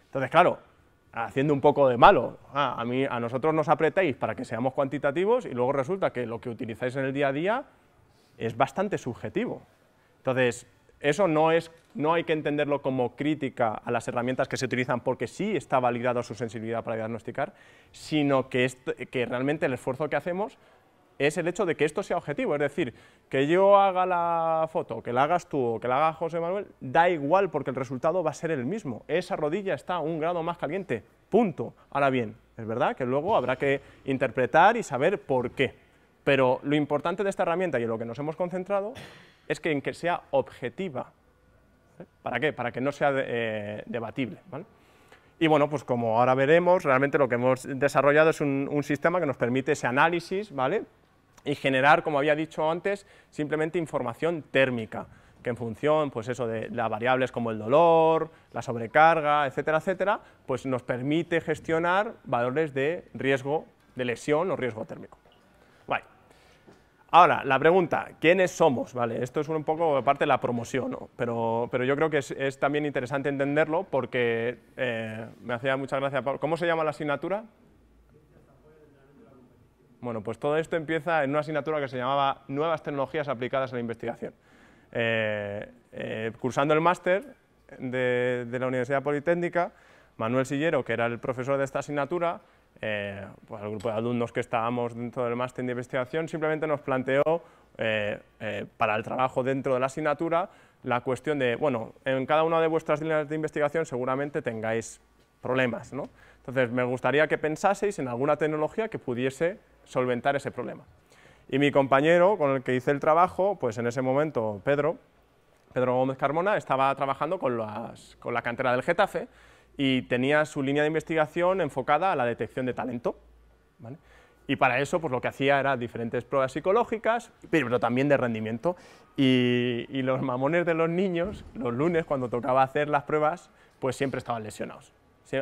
Entonces, claro, haciendo un poco de malo, a, mí, a nosotros nos apretáis para que seamos cuantitativos y luego resulta que lo que utilizáis en el día a día es bastante subjetivo. Entonces, eso no, es, no hay que entenderlo como crítica a las herramientas que se utilizan porque sí está validada su sensibilidad para diagnosticar, sino que, que realmente el esfuerzo que hacemos es el hecho de que esto sea objetivo, es decir, que yo haga la foto, que la hagas tú o que la haga José Manuel, da igual porque el resultado va a ser el mismo, esa rodilla está un grado más caliente, punto. Ahora bien, es verdad que luego habrá que interpretar y saber por qué, pero lo importante de esta herramienta y en lo que nos hemos concentrado es que en que sea objetiva. ¿eh? ¿Para qué? Para que no sea eh, debatible. Y bueno, pues como ahora veremos, realmente lo que hemos desarrollado es un, un sistema que nos permite ese análisis, ¿vale? y generar, como había dicho antes, simplemente información térmica, que en función pues eso, de las variables como el dolor, la sobrecarga, etcétera, etcétera, pues nos permite gestionar valores de riesgo de lesión o riesgo térmico. Ahora, la pregunta, ¿quiénes somos? Vale, esto es un poco parte de la promoción, ¿no? pero, pero yo creo que es, también interesante entenderlo porque eh, me hacía mucha gracia. ¿Cómo se llama la asignatura? Bueno, pues todo esto empieza en una asignatura que se llamaba Nuevas tecnologías aplicadas a la investigación. Eh, eh, cursando el máster de, la Universidad Politécnica, Manuel Sillero, que era el profesor de esta asignatura, eh, pues el grupo de alumnos que estábamos dentro del máster de investigación, simplemente nos planteó para el trabajo dentro de la asignatura la cuestión de, bueno, en cada una de vuestras líneas de investigación seguramente tengáis problemas, ¿no? Entonces, me gustaría que pensaseis en alguna tecnología que pudiese solventar ese problema. Y mi compañero con el que hice el trabajo, pues en ese momento, Pedro, Pedro Gómez Carmona, estaba trabajando con, con la cantera del Getafe y tenía su línea de investigación enfocada a la detección de talento. Y para eso, pues lo que hacía era diferentes pruebas psicológicas, pero también de rendimiento. Y, los mamones de los niños, los lunes, cuando tocaba hacer las pruebas, pues siempre estaban lesionados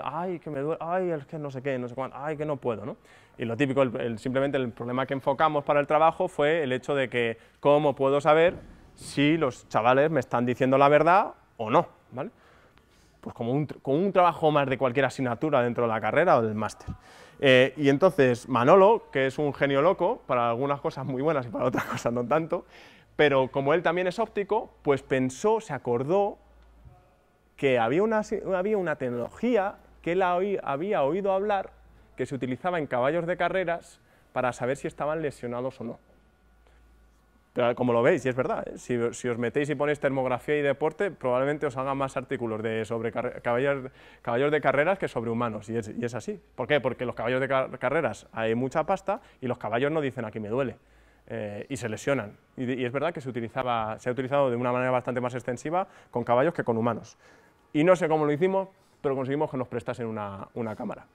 ay, que me duele, ay, es que no sé qué, no sé cuánto, ay, que no puedo, ¿no? Y lo típico, simplemente el problema que enfocamos para el trabajo fue el hecho de que, ¿cómo puedo saber si los chavales me están diciendo la verdad o no, ¿vale? Pues como un, un trabajo más de cualquier asignatura dentro de la carrera o del máster. Eh, y entonces Manolo, que es un genio loco, para algunas cosas muy buenas y para otras cosas no tanto, pero como él también es óptico, pues pensó, se acordó que había una, había una tecnología que él había oído hablar que se utilizaba en caballos de carreras para saber si estaban lesionados o no. Pero como lo veis, y es verdad, ¿eh? si, os metéis y ponéis termografía y deporte, probablemente os hagan más artículos de, sobre caballos, caballos, de carreras que sobre humanos, y es, así. ¿Por qué? Porque los caballos de carreras hay mucha pasta y los caballos no dicen aquí me duele, eh, y se lesionan. Y, y, es verdad que se, utilizaba, se ha utilizado de una manera bastante más extensiva con caballos que con humanos. Y no sé cómo lo hicimos, pero conseguimos que nos prestasen una, una cámara.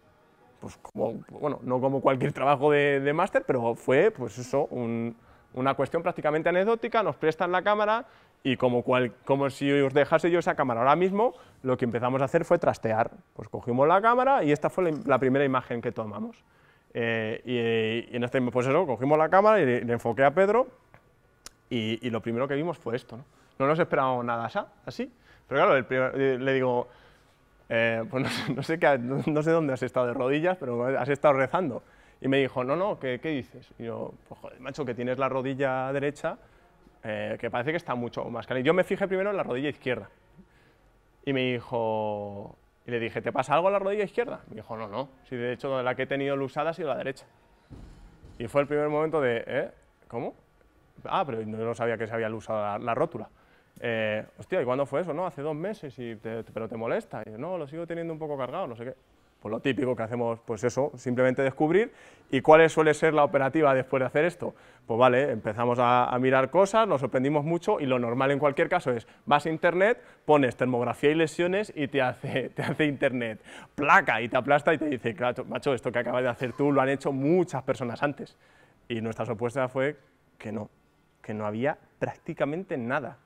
Pues como, bueno, no como cualquier trabajo de, de máster, pero fue pues eso, una cuestión prácticamente anecdótica, nos prestan la cámara y como, cual, como si os dejase yo esa cámara ahora mismo, lo que empezamos a hacer fue trastear. Pues cogimos la cámara y esta fue la, primera imagen que tomamos. Eh, y, en este, pues eso, cogimos la cámara y le, enfoqué a Pedro y, y, lo primero que vimos fue esto. No, no nos esperábamos nada así, pero claro, el le digo, eh, pues no, sé, no, sé dónde has estado de rodillas, pero has estado rezando. Y me dijo, no, no, ¿qué, qué dices? Y yo, pues joder, macho, que tienes la rodilla derecha, eh, que parece que está mucho más caliente. Yo me fijé primero en la rodilla izquierda. Y me dijo, y le dije, ¿te pasa algo en la rodilla izquierda? Me dijo, no, no, si de hecho la que he tenido usada ha sido la derecha. Y fue el primer momento de, ¿eh? ¿Cómo? Ah, pero no sabía que se había usado la rótula. Eh, hostia, ¿y cuándo fue eso? No, hace dos meses, y pero te molesta. Y yo, no, lo sigo teniendo un poco cargado, no sé qué. Pues lo típico que hacemos, pues eso, simplemente descubrir. ¿Y cuál suele ser la operativa después de hacer esto? Pues vale, empezamos a, mirar cosas, nos sorprendimos mucho y lo normal en cualquier caso es, vas a internet, pones termografía y lesiones y te hace, te hace internet placa y te aplasta y te dice, claro, macho, esto que acabas de hacer tú lo han hecho muchas personas antes. Y nuestra sorpresa fue que no, que no había prácticamente nada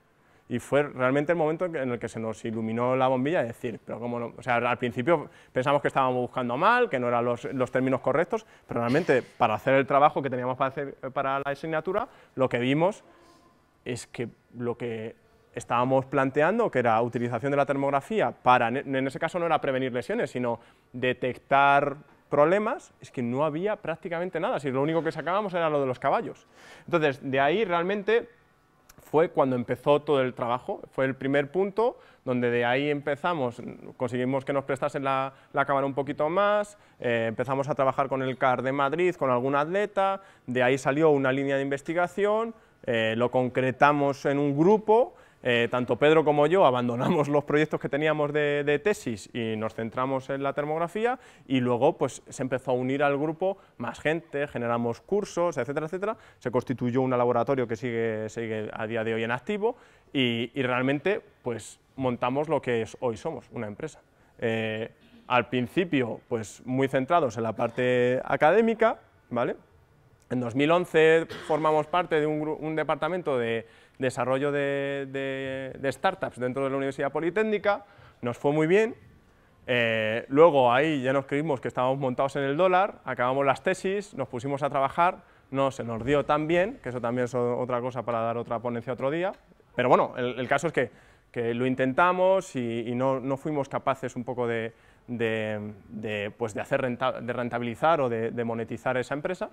y fue realmente el momento en el que se nos iluminó la bombilla de decir, pero cómo no, o sea, al principio pensamos que estábamos buscando mal, que no eran los, los, términos correctos, pero realmente para hacer el trabajo que teníamos para hacer para la asignatura, lo que vimos es que lo que estábamos planteando, que era utilización de la termografía para, en ese caso no era prevenir lesiones, sino detectar problemas, es que no había prácticamente nada, si lo único que sacábamos era lo de los caballos. Entonces, de ahí realmente fue cuando empezó todo el trabajo, fue el primer punto donde de ahí empezamos, conseguimos que nos prestasen la, cámara un poquito más, eh, empezamos a trabajar con el CAR de Madrid, con algún atleta, de ahí salió una línea de investigación, eh, lo concretamos en un grupo eh, tanto Pedro como yo abandonamos los proyectos que teníamos de, tesis y nos centramos en la termografía y luego pues, se empezó a unir al grupo más gente, generamos cursos, etcétera, etcétera. Se constituyó un laboratorio que sigue, sigue a día de hoy en activo y, realmente pues, montamos lo que es, hoy somos, una empresa. Eh, al principio, pues muy centrados en la parte académica, ¿vale? En 2011 formamos parte de un departamento de, desarrollo de, startups dentro de la Universidad Politécnica, nos fue muy bien, eh, luego ahí ya nos creímos que estábamos montados en el dólar, acabamos las tesis, nos pusimos a trabajar, no se nos dio tan bien, que eso también es otra cosa para dar otra ponencia otro día, pero bueno, el, caso es que, lo intentamos y, no, no, fuimos capaces un poco de, pues de hacer de rentabilizar o de monetizar esa empresa,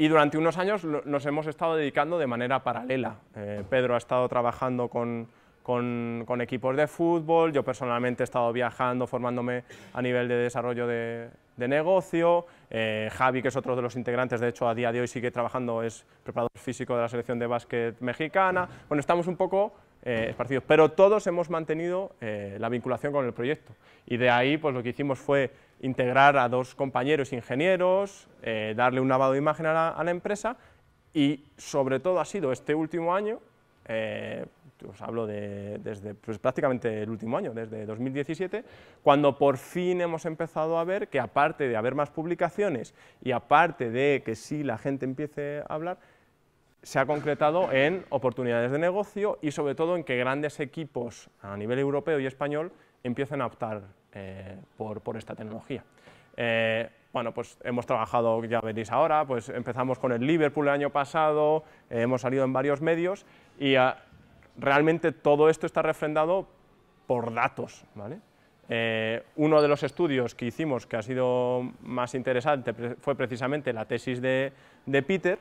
y durante unos años nos hemos estado dedicando de manera paralela. Eh, Pedro ha estado trabajando con, con, equipos de fútbol, yo personalmente he estado viajando, formándome a nivel de desarrollo de, negocio, eh, Javi, que es otro de los integrantes, de hecho a día de hoy sigue trabajando, es preparador físico de la selección de básquet mexicana, bueno, estamos un poco eh, esparcidos, pero todos hemos mantenido la vinculación con el proyecto. Y de ahí pues lo que hicimos fue integrar a dos compañeros ingenieros, eh, darle un lavado de imagen a la, empresa y sobre todo ha sido este último año, eh, os hablo de, desde pues, prácticamente el último año, desde 2017, cuando por fin hemos empezado a ver que aparte de haber más publicaciones y aparte de que sí la gente empiece a hablar, se ha concretado en oportunidades de negocio y sobre todo en que grandes equipos a nivel europeo y español empiecen a optar eh, por, por, esta tecnología. Eh, bueno, pues hemos trabajado, ya veréis ahora, pues empezamos con el Liverpool el año pasado, eh, hemos salido en varios medios y ah, realmente todo esto está refrendado por datos. ¿vale? Eh, uno de los estudios que hicimos que ha sido más interesante fue precisamente la tesis de, de Peter,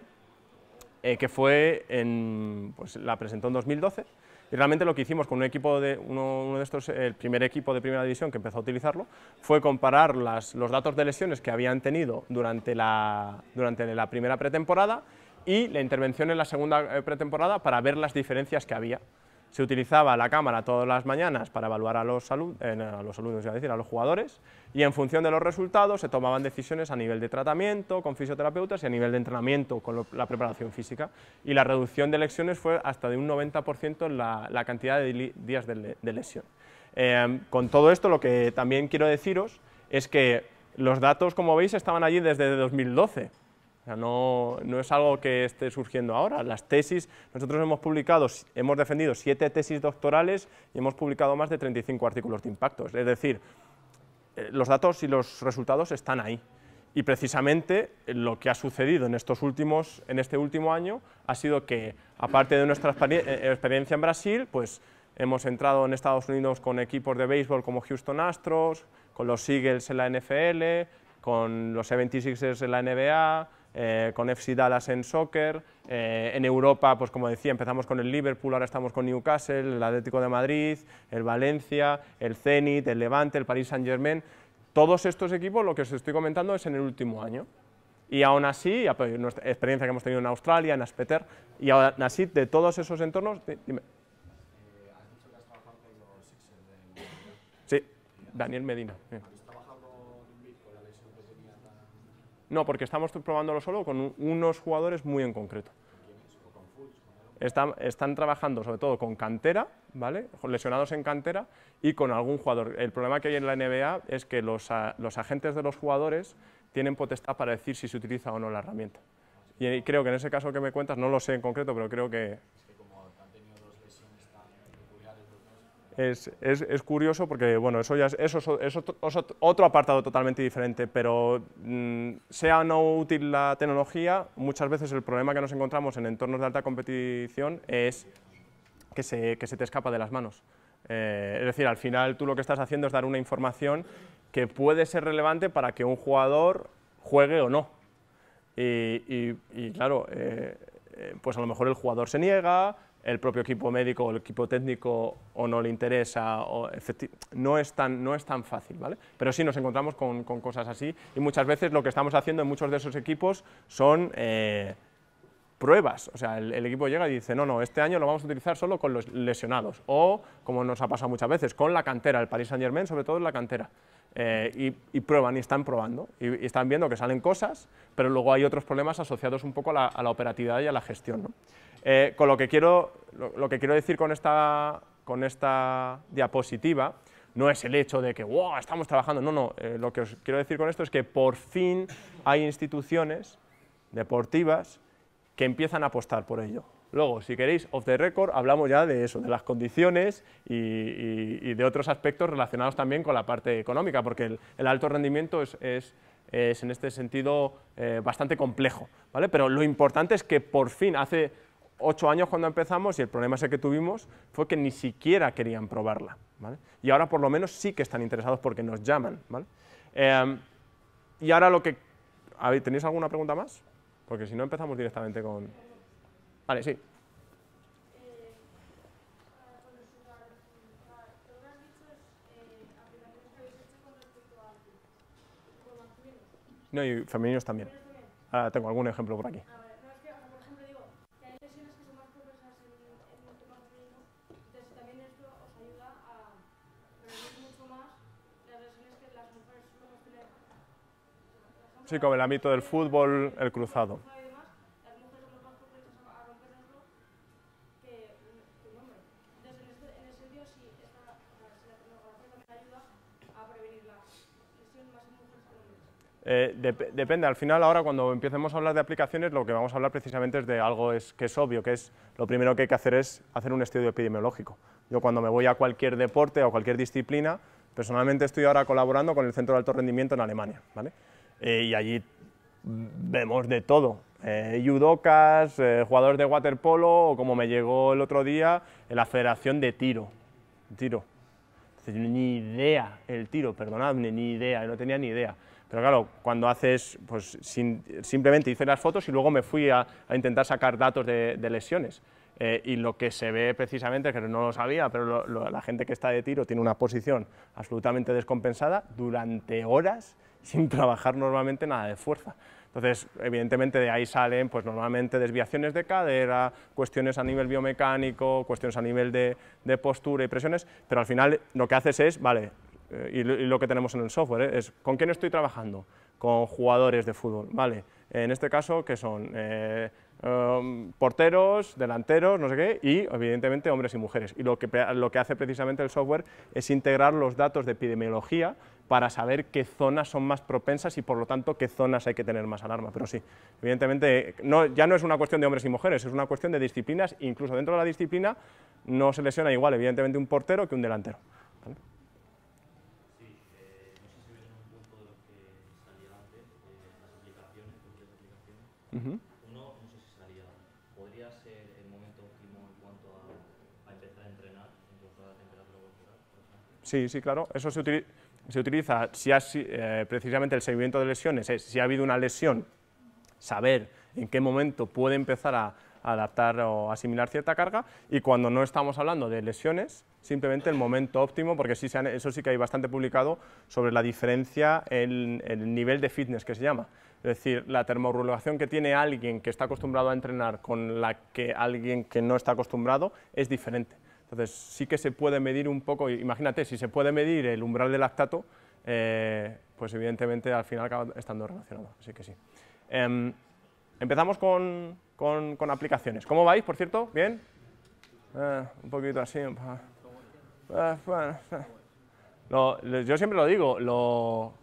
eh, que fue en, pues, la presentó en 2012, y realmente lo que hicimos con un equipo de, uno, de estos, el primer equipo de primera división que empezó a utilizarlo, fue comparar las, los datos de lesiones que habían tenido durante la, durante la primera pretemporada y la intervención en la segunda eh, pretemporada para ver las diferencias que había se utilizaba la cámara todas las mañanas para evaluar a los, eh, a los alumnos, a decir, a los jugadores, y en función de los resultados se tomaban decisiones a nivel de tratamiento, con fisioterapeutas, y a nivel de entrenamiento, con la preparación física. Y la reducción de lesiones fue hasta de un 90% en la, cantidad de días de, lesión. Eh, con todo esto, lo que también quiero deciros es que los datos, como veis, estaban allí desde 2012 no, es algo que esté surgiendo ahora. Las tesis, nosotros hemos publicado, hemos defendido siete tesis doctorales y hemos publicado más de 35 artículos de impacto. Es decir, eh, los datos y los resultados están ahí. Y precisamente lo que ha sucedido en, estos últimos, en este último año ha sido que, aparte de nuestra eh, experiencia en Brasil, pues hemos entrado en Estados Unidos con equipos de béisbol como Houston Astros, con los Eagles en la NFL, con los 76ers en la NBA, eh, con FC Dallas en soccer, eh, en Europa, pues como decía, empezamos con el Liverpool, ahora estamos con Newcastle, el Atlético de Madrid, el Valencia, el Zenit, el Levante, el Paris Saint Germain, todos estos equipos, lo que os estoy comentando es en el último año. Y aún así, nuestra experiencia que hemos tenido en Australia, en Aspeter, y aún así, de todos esos entornos, dime. Sí, Daniel Medina. No, porque estamos probándolo solo con unos jugadores muy en concreto. Están, están, trabajando sobre todo con cantera, ¿vale? lesionados en cantera y con algún jugador. El problema que hay en la NBA es que los, los agentes de los jugadores tienen potestad para decir si se utiliza o no la herramienta. Y creo que en ese caso que me cuentas, no lo sé en concreto, pero creo que, es, es, curioso porque, bueno, eso ya es, eso, es otro, apartado totalmente diferente, pero mm, sea no útil la tecnología, muchas veces el problema que nos encontramos en entornos de alta competición es que se, que se te escapa de las manos. Eh, es decir, al final tú lo que estás haciendo es dar una información que puede ser relevante para que un jugador juegue o no. Y, y, claro, eh, eh, pues a lo mejor el jugador se niega, el propio equipo médico o el equipo técnico o no le interesa, o no, es tan, no es tan fácil, ¿vale? Pero sí nos encontramos con, con, cosas así y muchas veces lo que estamos haciendo en muchos de esos equipos son eh, pruebas, o sea, el, equipo llega y dice, no, no, este año lo vamos a utilizar solo con los lesionados, o, como nos ha pasado muchas veces, con la cantera, el Paris Saint Germain, sobre todo en la cantera, eh, y, prueban y están probando, y, están viendo que salen cosas, pero luego hay otros problemas asociados un poco a la, operatividad y a la gestión, ¿no? Eh, con lo que, quiero, lo, que quiero decir con esta, con esta diapositiva no es el hecho de que wow, estamos trabajando, no, no, eh, lo que os quiero decir con esto es que por fin hay instituciones deportivas que empiezan a apostar por ello. Luego, si queréis, off the record, hablamos ya de eso, de las condiciones y, de otros aspectos relacionados también con la parte económica, porque el, alto rendimiento es, es, en este sentido eh, bastante complejo, ¿vale? Pero lo importante es que por fin, hace ocho años cuando empezamos y el problema ese que tuvimos fue que ni siquiera querían probarla. Y ahora por lo menos sí que están interesados porque nos llaman. Em, y ahora lo que... ¿Tenéis alguna pregunta más? Porque si no empezamos directamente con... Vale, sí. No, y femeninos también. Ahora tengo algún ejemplo por aquí. Sí, como el ámbito del fútbol, el cruzado. Depende, al final ahora cuando empecemos a hablar de aplicaciones lo que vamos a hablar precisamente es de algo es, que es obvio, que es lo primero que hay que hacer es hacer un estudio epidemiológico. Yo cuando me voy a cualquier deporte o cualquier disciplina, personalmente estoy ahora colaborando con el Centro de Alto Rendimiento en Alemania, ¿vale? Eh, y allí vemos de todo, eh, judocas, eh, jugadores de waterpolo o como me llegó el otro día la Federación de Tiro, tiro. Ni idea el tiro, perdonadme, ni idea, no tenía ni idea. Pero claro, cuando haces, pues simplemente hice las fotos y luego me fui a, intentar sacar datos de, lesiones. Eh, y lo que se ve precisamente, que no lo sabía, pero la gente que está de tiro tiene una posición absolutamente descompensada durante horas sin trabajar normalmente nada de fuerza. Entonces, evidentemente de ahí salen pues normalmente desviaciones de cadera, cuestiones a nivel biomecánico, cuestiones a nivel de, postura y presiones, pero al final lo que haces es, vale, eh, y, lo que tenemos en el software, ¿eh? es con quién estoy trabajando, con jugadores de fútbol, vale, en este caso, que son? Eh, um, porteros, delanteros, no sé qué, y evidentemente hombres y mujeres. Y lo que, lo que hace precisamente el software es integrar los datos de epidemiología para saber qué zonas son más propensas y por lo tanto qué zonas hay que tener más alarma. Pero sí, evidentemente ya no es una cuestión de hombres y mujeres, es una cuestión de disciplinas, incluso dentro de la disciplina no se lesiona igual evidentemente un portero que un delantero. Aplicaciones. Uno, no sé si salía, ¿podría ser el momento óptimo en cuanto a, a empezar a entrenar en cuanto a la temperatura corporal? Sí, sí, claro, eso se utiliza se utiliza si eh, precisamente el seguimiento de lesiones, es si ha habido una lesión, saber en qué momento puede empezar a, adaptar o asimilar cierta carga y cuando no estamos hablando de lesiones, simplemente el momento óptimo, porque sí eso sí que hay bastante publicado sobre la diferencia en el nivel de fitness que se llama. Es decir, la termorregulación que tiene alguien que está acostumbrado a entrenar con la que alguien que no está acostumbrado es diferente. Entonces, sí que se puede medir un poco, imagínate, si se puede medir el umbral de lactato, eh, pues evidentemente al final acaba estando relacionado, así que sí. Em, empezamos con, con, aplicaciones. ¿Cómo vais, por cierto? ¿Bien? Eh, un poquito así. Eh, yo siempre lo digo, lo,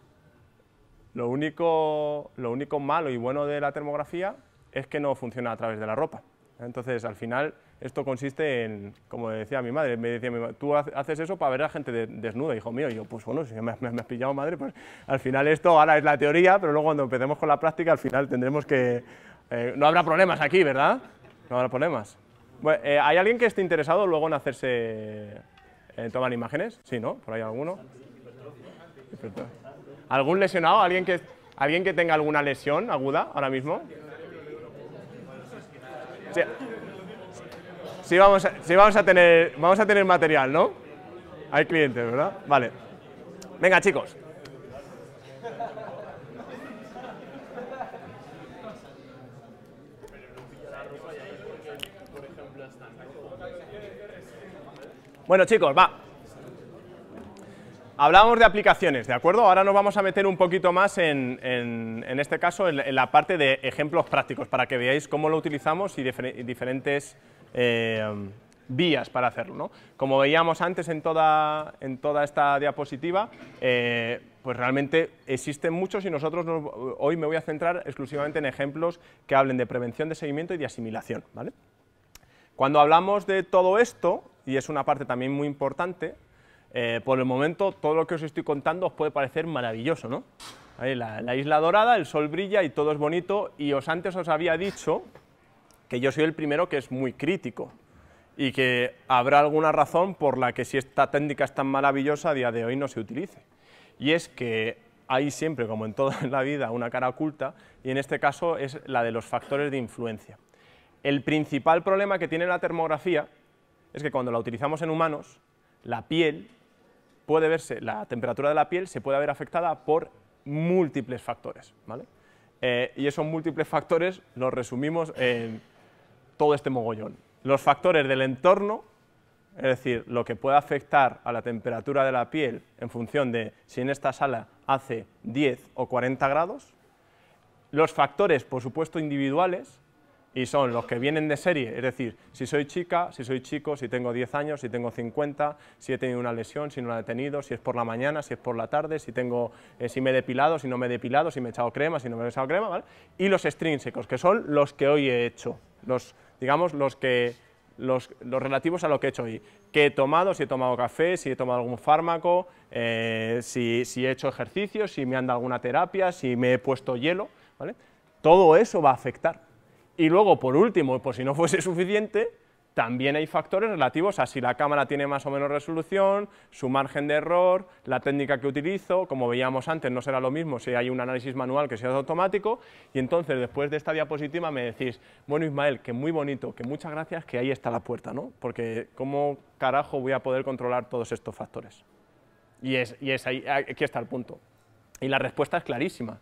lo, único, lo único malo y bueno de la termografía es que no funciona a través de la ropa. Entonces, al final, esto consiste en, como decía mi madre, me decía mi madre, tú haces eso para ver a la gente desnuda, hijo mío. Y yo, pues bueno, si me, has pillado madre, pues al final esto ahora es la teoría, pero luego cuando empecemos con la práctica, al final tendremos que... Eh, no habrá problemas aquí, ¿verdad? No habrá problemas. Eh, ¿Hay alguien que esté interesado luego en hacerse, en tomar imágenes? Sí, ¿no? ¿Por ahí alguno? ¿Algún lesionado? ¿Alguien que, ¿Alguien que tenga alguna lesión aguda ahora mismo? Sí. Sí vamos a, vamos a, tener, vamos a tener material, ¿no? Hay clientes, ¿verdad? Vale. Venga, chicos. Bueno, chicos, va. Hablábamos de aplicaciones, ¿de acuerdo? Ahora nos vamos a meter un poquito más en, en, este caso en, la parte de ejemplos prácticos para que veáis cómo lo utilizamos y diferentes eh, vías para hacerlo. Como veíamos antes en toda, en toda esta diapositiva, eh, pues realmente existen muchos y nosotros hoy me voy a centrar exclusivamente en ejemplos que hablen de prevención de seguimiento y de asimilación. ¿vale? Cuando hablamos de todo esto, y es una parte también muy importante, eh, por el momento todo lo que os estoy contando os puede parecer maravilloso, ¿no? La, la, isla dorada, el sol brilla y todo es bonito, y os antes os había dicho que yo soy el primero que es muy crítico y que habrá alguna razón por la que si esta técnica es tan maravillosa a día de hoy no se utilice. Y es que hay siempre, como en toda la vida, una cara oculta y en este caso es la de los factores de influencia. El principal problema que tiene la termografía es que cuando la utilizamos en humanos, la piel puede verse, la temperatura de la piel se puede ver afectada por múltiples factores. ¿vale? Eh, y esos múltiples factores los resumimos en todo este mogollón. Los factores del entorno, es decir, lo que puede afectar a la temperatura de la piel en función de si en esta sala hace 10 o 40 grados. Los factores, por supuesto, individuales, y son los que vienen de serie, es decir, si soy chica, si soy chico, si tengo 10 años, si tengo 50, si he tenido una lesión, si no la he tenido, si es por la mañana, si es por la tarde, si, tengo, eh, si me he depilado, si no me he depilado, si me he echado crema, si no me he echado crema, ¿vale? Y los extrínsecos, que son los que hoy he hecho, los, digamos, los, que, los, relativos a lo que he hecho hoy, que he tomado, si he tomado café, si he tomado algún fármaco, eh, si, si he hecho ejercicio, si me han dado alguna terapia, si me he puesto hielo, ¿vale? Todo eso va a afectar y luego, por último, por si no fuese suficiente, también hay factores relativos a si la cámara tiene más o menos resolución, su margen de error, la técnica que utilizo, como veíamos antes, no será lo mismo si hay un análisis manual que si es automático, y entonces después de esta diapositiva me decís, bueno Ismael, que muy bonito, que muchas gracias, que ahí está la puerta, ¿no? Porque ¿cómo carajo voy a poder controlar todos estos factores? Y, es, ahí, aquí está el punto. Y la respuesta es clarísima,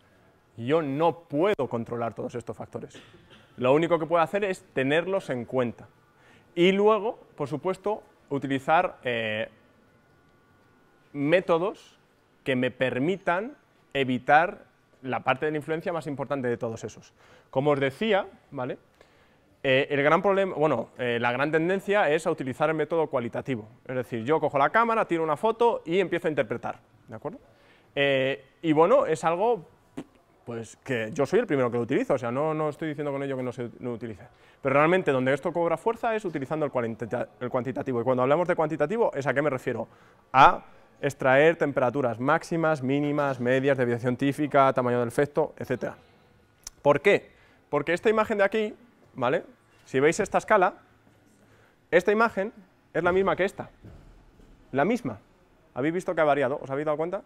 yo no puedo controlar todos estos factores. Lo único que puedo hacer es tenerlos en cuenta. Y luego, por supuesto, utilizar eh, métodos que me permitan evitar la parte de la influencia más importante de todos esos. Como os decía, ¿vale? Eh, el gran problema, bueno, eh, la gran tendencia es a utilizar el método cualitativo. Es decir, yo cojo la cámara, tiro una foto y empiezo a interpretar, ¿de acuerdo? y bueno, es algo pues que yo soy el primero que lo utilizo, o sea, no, no estoy diciendo con ello que no se no utilice. Pero realmente donde esto cobra fuerza es utilizando el, cuantitativo. Y cuando hablamos de cuantitativo, ¿es a qué me refiero? A extraer temperaturas máximas, mínimas, medias, deviación típica, tamaño del efecto, etc. ¿Por qué? Porque esta imagen de aquí, ¿vale? Si veis esta escala, esta imagen es la misma que esta. La misma. ¿Habéis visto que ha variado? ¿Os habéis dado cuenta?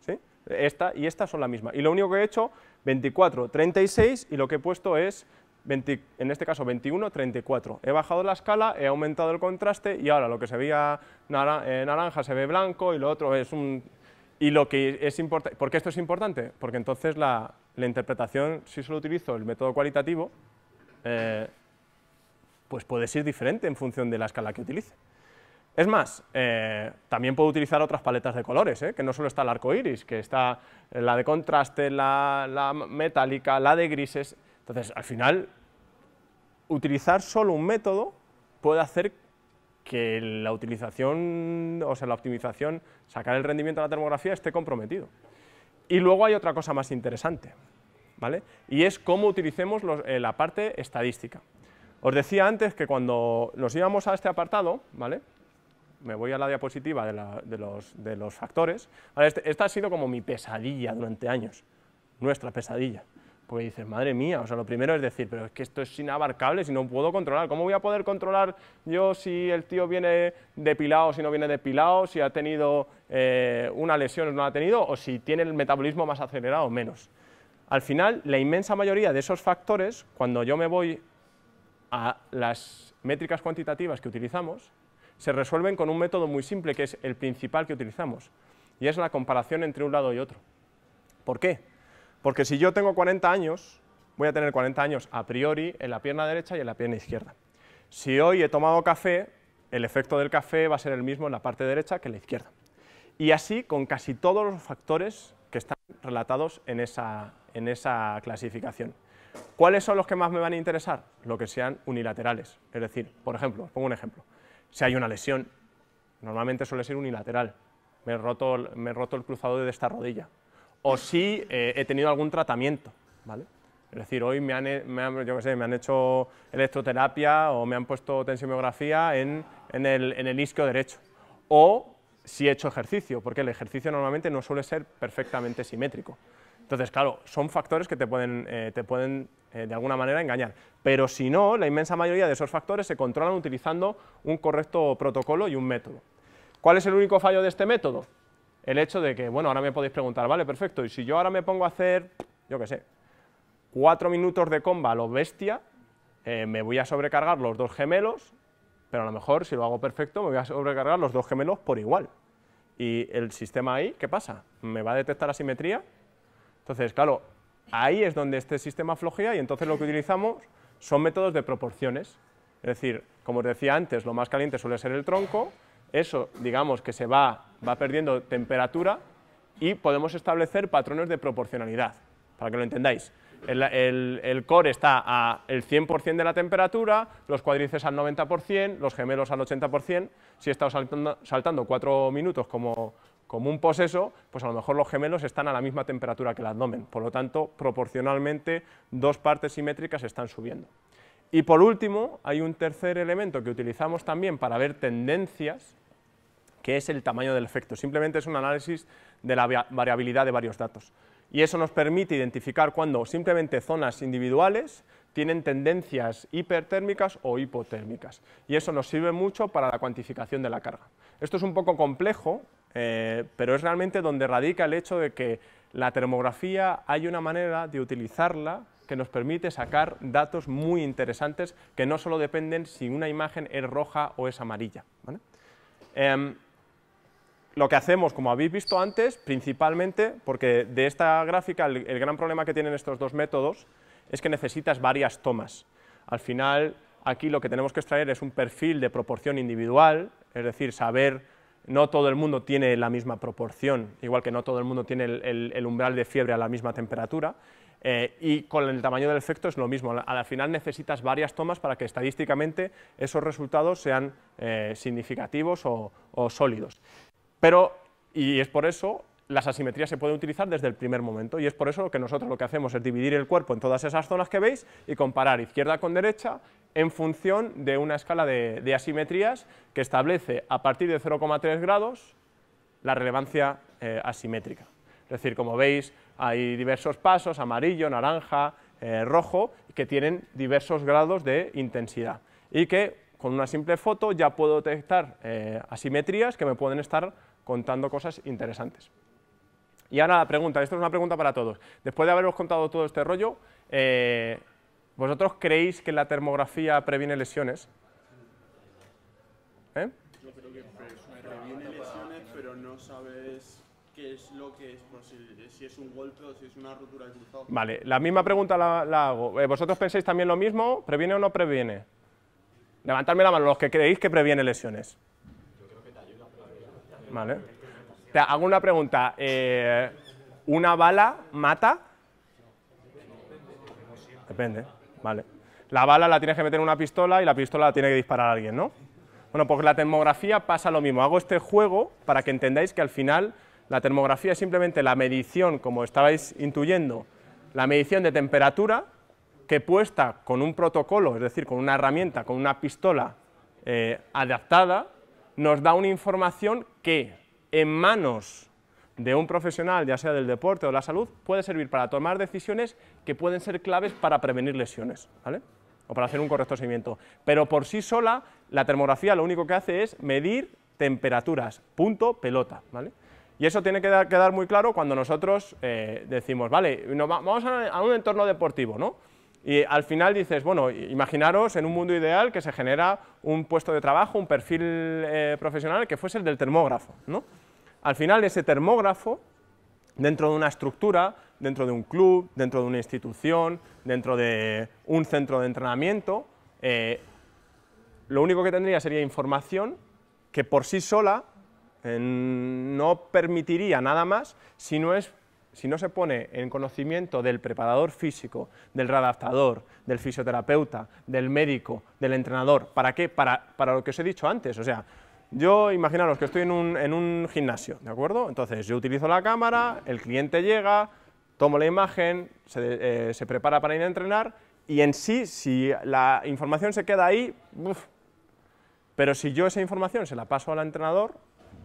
¿Sí? Esta y esta son la misma. Y lo único que he hecho, 24, 36, y lo que he puesto es, en este caso 21, 34. He bajado la escala, he aumentado el contraste, y ahora lo que se veía eh, naranja se ve blanco, y lo otro es un... Y lo que es importante, ¿por qué esto es importante? Porque entonces la, interpretación, si solo utilizo el método cualitativo, eh, pues puede ser diferente en función de la escala que utilice. Es más, eh, también puedo utilizar otras paletas de colores, eh, que no solo está el arco iris, que está la de contraste, la, metálica, la de grises. Entonces, al final, utilizar solo un método puede hacer que la utilización, o sea, la optimización, sacar el rendimiento de la termografía esté comprometido. Y luego hay otra cosa más interesante, ¿vale? Y es cómo utilicemos eh, la parte estadística. Os decía antes que cuando nos íbamos a este apartado, ¿vale? Me voy a la diapositiva de, los, factores, este, esta ha sido como mi pesadilla durante años, nuestra pesadilla. Porque dices, madre mía, o sea, lo primero es decir, pero es que esto es inabarcable, si no puedo controlar, ¿cómo voy a poder controlar yo si el tío viene depilado, si no viene depilado, si ha tenido eh, una lesión o no la ha tenido, o si tiene el metabolismo más acelerado o menos? Al final, la inmensa mayoría de esos factores, cuando yo me voy a las métricas cuantitativas que utilizamos, se resuelven con un método muy simple, que es el principal que utilizamos, y es la comparación entre un lado y otro. ¿Por qué? Porque si yo tengo 40 años, voy a tener 40 años a priori en la pierna derecha y en la pierna izquierda. Si hoy he tomado café, el efecto del café va a ser el mismo en la parte derecha que en la izquierda. Y así con casi todos los factores que están relatados en esa, clasificación. ¿Cuáles son los que más me van a interesar? Lo que sean unilaterales. Es decir, por ejemplo, pongo un ejemplo si hay una lesión. Normalmente suele ser unilateral. Me he roto, me he roto el cruzado de esta rodilla. O si eh, he tenido algún tratamiento. ¿vale? Es decir, hoy me han, me han, sé, me han hecho electroterapia o me han puesto tensiomografía en, en, el, en el isquio derecho. O si he hecho ejercicio, porque el ejercicio normalmente no suele ser perfectamente simétrico. Entonces, claro, son factores que te pueden, eh, te pueden eh, de alguna manera engañar. Pero si no, la inmensa mayoría de esos factores se controlan utilizando un correcto protocolo y un método. ¿Cuál es el único fallo de este método? El hecho de que, bueno, ahora me podéis preguntar, vale, perfecto, y si yo ahora me pongo a hacer, yo qué sé, cuatro minutos de comba a lo bestia, eh, me voy a sobrecargar los dos gemelos, pero a lo mejor si lo hago perfecto me voy a sobrecargar los dos gemelos por igual. Y el sistema ahí, ¿qué pasa? ¿Me va a detectar asimetría? Entonces, claro, ahí es donde este sistema flojea y entonces lo que utilizamos son métodos de proporciones. Es decir, como os decía antes, lo más caliente suele ser el tronco, eso, digamos, que se va, va perdiendo temperatura y podemos establecer patrones de proporcionalidad. para que lo entendáis. El, core está al 100% de la temperatura, los cuádriceps al 90%, los gemelos al 80%. Si he estado saltando, saltando cuatro minutos como, como un poseso, pues a lo mejor los gemelos están a la misma temperatura que el abdomen. Por lo tanto, proporcionalmente, dos partes simétricas están subiendo. Y por último, hay un tercer elemento que utilizamos también para ver tendencias, que es el tamaño del efecto. Simplemente es un análisis de la variabilidad de varios datos y eso nos permite identificar cuando simplemente zonas individuales tienen tendencias hipertérmicas o hipotérmicas y eso nos sirve mucho para la cuantificación de la carga. Esto es un poco complejo, eh, pero es realmente donde radica el hecho de que la termografía hay una manera de utilizarla que nos permite sacar datos muy interesantes que no solo dependen si una imagen es roja o es amarilla. Em, lo que hacemos, como habéis visto antes, principalmente, porque de esta gráfica el, gran problema que tienen estos dos métodos es que necesitas varias tomas. Al final, aquí lo que tenemos que extraer es un perfil de proporción individual, es decir, saber, no todo el mundo tiene la misma proporción, igual que no todo el mundo tiene el, umbral de fiebre a la misma temperatura, eh, y con el tamaño del efecto es lo mismo, al, final necesitas varias tomas para que estadísticamente esos resultados sean eh, significativos o sólidos. Pero, y es por eso, las asimetrías se pueden utilizar desde el primer momento, y es por eso que nosotros lo que hacemos es dividir el cuerpo en todas esas zonas que veis y comparar izquierda con derecha en función de una escala de, asimetrías que establece a partir de 0,3 grados la relevancia eh, asimétrica. Es decir, como veis, hay diversos pasos, amarillo, naranja, eh, rojo, que tienen diversos grados de intensidad y que con una simple foto ya puedo detectar eh, asimetrías que me pueden estar contando cosas interesantes. Y ahora la pregunta, esto es una pregunta para todos. Después de haberos contado todo este rollo, eh, ¿vosotros creéis que la termografía previene lesiones? ¿Eh? Yo creo que previene lesiones, pero no sabes qué es lo que es si es un golpe o si es una rotura de cruzado. Vale, la misma pregunta la, hago. ¿Vosotros pensáis también lo mismo? ¿Previene o no previene? Levantadme la mano los que creéis que previene lesiones. Vale. Te hago una pregunta. Eh, ¿Una bala mata? Depende, vale. La bala la tienes que meter en una pistola y la pistola la tiene que disparar a alguien, ¿no? Bueno, pues la termografía pasa lo mismo. Hago este juego para que entendáis que al final la termografía es simplemente la medición, como estabais intuyendo, la medición de temperatura que puesta con un protocolo, es decir, con una herramienta, con una pistola eh, adaptada, nos da una información que en manos de un profesional, ya sea del deporte o de la salud, puede servir para tomar decisiones que pueden ser claves para prevenir lesiones, ¿vale? o para hacer un correcto seguimiento. Pero por sí sola, la termografía lo único que hace es medir temperaturas, punto, pelota. ¿vale? Y eso tiene que quedar muy claro cuando nosotros eh, decimos, vale, vamos a, un entorno deportivo, ¿no? Y al final dices, bueno, imaginaros en un mundo ideal que se genera un puesto de trabajo, un perfil eh, profesional que fuese el del termógrafo. ¿no? Al final ese termógrafo, dentro de una estructura, dentro de un club, dentro de una institución, dentro de un centro de entrenamiento, eh, lo único que tendría sería información que por sí sola eh, no permitiría nada más si no es si no se pone en conocimiento del preparador físico, del readaptador, del fisioterapeuta, del médico, del entrenador, ¿para qué? Para, lo que os he dicho antes, o sea, yo imaginaros que estoy en un, gimnasio, ¿de acuerdo? Entonces yo utilizo la cámara, el cliente llega, tomo la imagen, se, eh, prepara para ir a entrenar y en sí, si la información se queda ahí, pero si yo esa información se la paso al entrenador,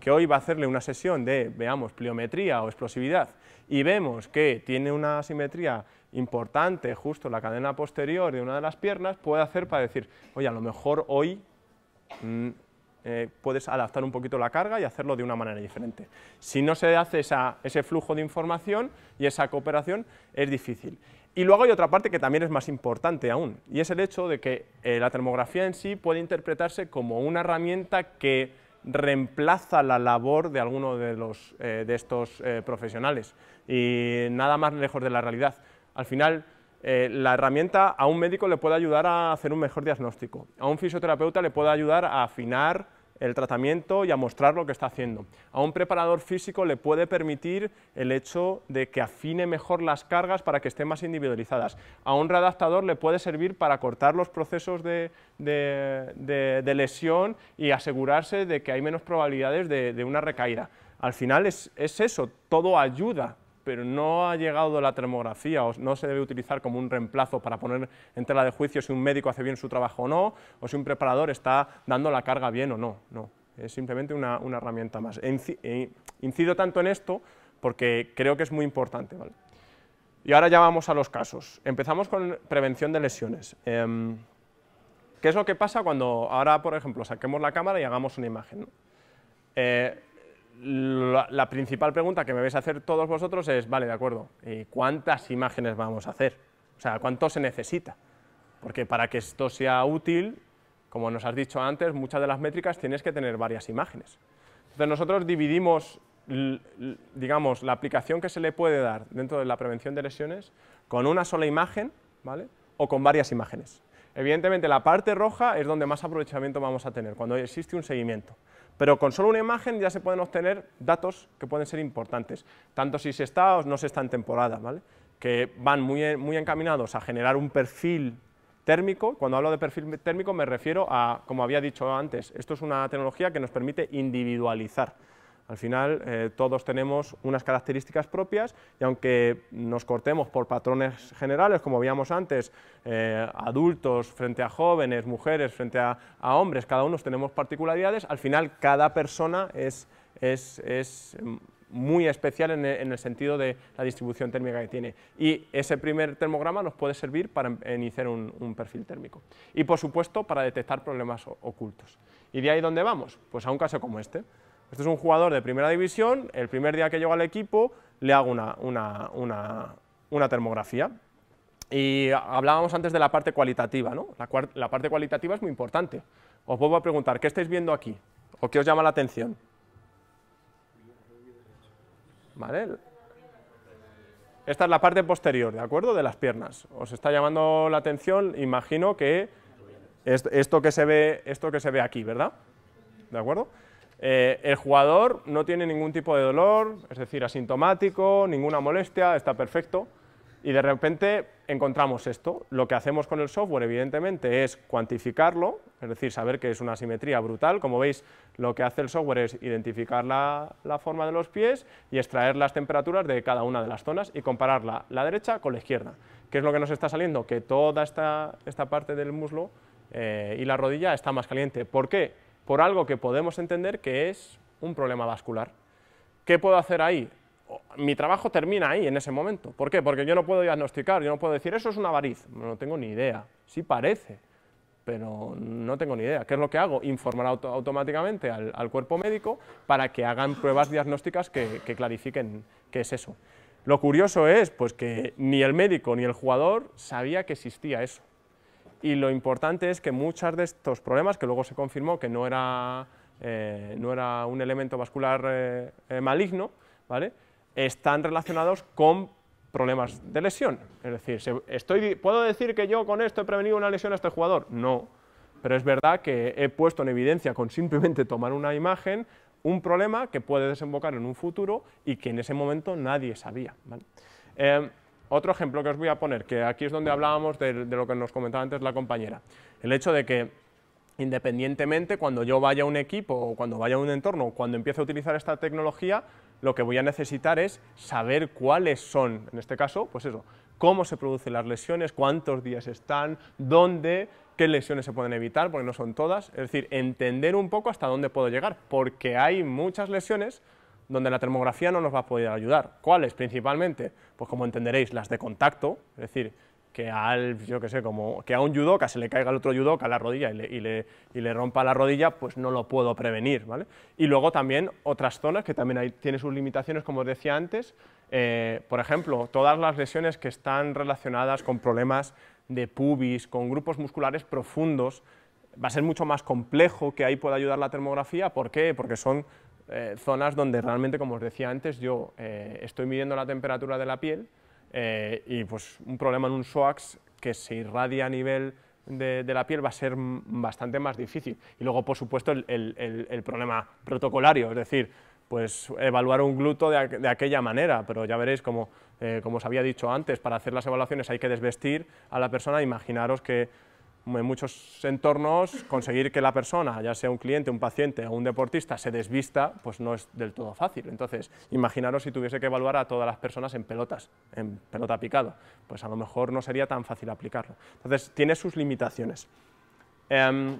que hoy va a hacerle una sesión de, veamos, pliometría o explosividad, y vemos que tiene una asimetría importante justo la cadena posterior de una de las piernas, puede hacer para decir, oye, a lo mejor hoy mm, eh, puedes adaptar un poquito la carga y hacerlo de una manera diferente. Si no se hace ese flujo de información y esa cooperación, es difícil. Y luego hay otra parte que también es más importante aún, y es el hecho de que eh, la termografía en sí puede interpretarse como una herramienta que reemplaza la labor de alguno de, los, eh, de estos profesionales y nada más lejos de la realidad. Al final, eh, la herramienta a un médico le puede ayudar a hacer un mejor diagnóstico, a un fisioterapeuta le puede ayudar a afinar el tratamiento y a mostrar lo que está haciendo. A un preparador físico le puede permitir el hecho de que afine mejor las cargas para que estén más individualizadas. A un readaptador le puede servir para cortar los procesos de, lesión y asegurarse de que hay menos probabilidades de, una recaída. Al final es eso, todo ayuda pero no ha llegado la termografía o no se debe utilizar como un reemplazo para poner en tela de juicio si un médico hace bien su trabajo o no, o si un preparador está dando la carga bien o no. No, es simplemente una, herramienta más. E incido tanto en esto porque creo que es muy importante. Y ahora ya vamos a los casos. Empezamos con prevención de lesiones. Em, ¿Qué es lo que pasa cuando ahora, por ejemplo, saquemos la cámara y hagamos una imagen? Eh, la, principal pregunta que me vais a hacer todos vosotros es, vale, de acuerdo, ¿y cuántas imágenes vamos a hacer? O sea, ¿cuánto se necesita? Porque para que esto sea útil, como nos has dicho antes, muchas de las métricas tienes que tener varias imágenes. Entonces nosotros dividimos, digamos, la aplicación que se le puede dar dentro de la prevención de lesiones con una sola imagen, ¿vale? O con varias imágenes. Evidentemente la parte roja es donde más aprovechamiento vamos a tener, cuando existe un seguimiento. Pero con solo una imagen ya se pueden obtener datos que pueden ser importantes, tanto si se está o no se está en temporada, ¿vale? que van muy, muy encaminados a generar un perfil térmico. Cuando hablo de perfil térmico me refiero a, como había dicho antes, esto es una tecnología que nos permite individualizar al final eh, todos tenemos unas características propias y aunque nos cortemos por patrones generales, como veíamos antes, eh, adultos frente a jóvenes, mujeres frente a, hombres, cada uno tenemos particularidades, al final cada persona es, muy especial en el, sentido de la distribución térmica que tiene. Y ese primer termograma nos puede servir para iniciar un, un, perfil térmico. Y por supuesto para detectar problemas ocultos. ¿Y de ahí dónde vamos? Pues a un caso como este. Este es un jugador de primera división, el primer día que llego al equipo le hago una, termografía. Y hablábamos antes de la parte cualitativa, ¿no? La, parte cualitativa es muy importante. Os vuelvo a preguntar, ¿qué estáis viendo aquí? ¿O qué os llama la atención? ¿Vale? Esta es la parte posterior, ¿de acuerdo? De las piernas. Os está llamando la atención, imagino que esto que se ve, esto que se ve aquí, ¿verdad? ¿De acuerdo? Eh, el jugador no tiene ningún tipo de dolor, es decir, asintomático, ninguna molestia, está perfecto. Y de repente encontramos esto. Lo que hacemos con el software, evidentemente, es cuantificarlo, es decir, saber que es una simetría brutal. Como veis, lo que hace el software es identificar la, forma de los pies y extraer las temperaturas de cada una de las zonas y compararla la derecha con la izquierda. ¿Qué es lo que nos está saliendo? Que toda esta, esta parte del muslo eh, y la rodilla está más caliente. ¿Por qué? Por algo que podemos entender que es un problema vascular. ¿Qué puedo hacer ahí? Mi trabajo termina ahí, en ese momento. ¿Por qué? Porque yo no puedo diagnosticar, yo no puedo decir, eso es una variz. No tengo ni idea. Sí parece, pero no tengo ni idea. ¿Qué es lo que hago? Informar automáticamente al, cuerpo médico para que hagan pruebas diagnósticas que, que, clarifiquen qué es eso. Lo curioso es pues, que ni el médico ni el jugador sabía que existía eso y lo importante es que muchos de estos problemas, que luego se confirmó que no era, eh, no era un elemento vascular eh, eh, maligno, ¿vale? están relacionados con problemas de lesión. Es decir, estoy, ¿puedo decir que yo con esto he prevenido una lesión a este jugador? No, pero es verdad que he puesto en evidencia con simplemente tomar una imagen un problema que puede desembocar en un futuro y que en ese momento nadie sabía. Otro ejemplo que os voy a poner, que aquí es donde hablábamos de, lo que nos comentaba antes la compañera, el hecho de que independientemente cuando yo vaya a un equipo o cuando vaya a un entorno, cuando empiece a utilizar esta tecnología, lo que voy a necesitar es saber cuáles son, en este caso, pues eso, cómo se producen las lesiones, cuántos días están, dónde, qué lesiones se pueden evitar, porque no son todas, es decir, entender un poco hasta dónde puedo llegar, porque hay muchas lesiones donde la termografía no nos va a poder ayudar. ¿Cuáles? Principalmente, pues como entenderéis, las de contacto, es decir, que al, yo que sé, como que a un judoka se le caiga al otro judoka a la rodilla y le, rompa la rodilla, pues no lo puedo prevenir, ¿vale? Y luego también otras zonas que también hay, tiene sus limitaciones, como os decía antes, eh, por ejemplo, todas las lesiones que están relacionadas con problemas de pubis, con grupos musculares profundos, va a ser mucho más complejo que ahí pueda ayudar la termografía, ¿por qué? Porque son eh, zonas donde realmente, como os decía antes, yo eh, estoy midiendo la temperatura de la piel eh, y pues un problema en un SOAX que se irradia a nivel de, la piel va a ser bastante más difícil. Y luego, por supuesto, el, problema protocolario, es decir, pues evaluar un gluto de, aquella manera, pero ya veréis, como, eh, como os había dicho antes, para hacer las evaluaciones hay que desvestir a la persona, imaginaros que en muchos entornos conseguir que la persona, ya sea un cliente, un paciente o un deportista, se desvista, pues no es del todo fácil. Entonces, imaginaros si tuviese que evaluar a todas las personas en pelotas, en pelota picado, pues a lo mejor no sería tan fácil aplicarlo. Entonces, tiene sus limitaciones. Em,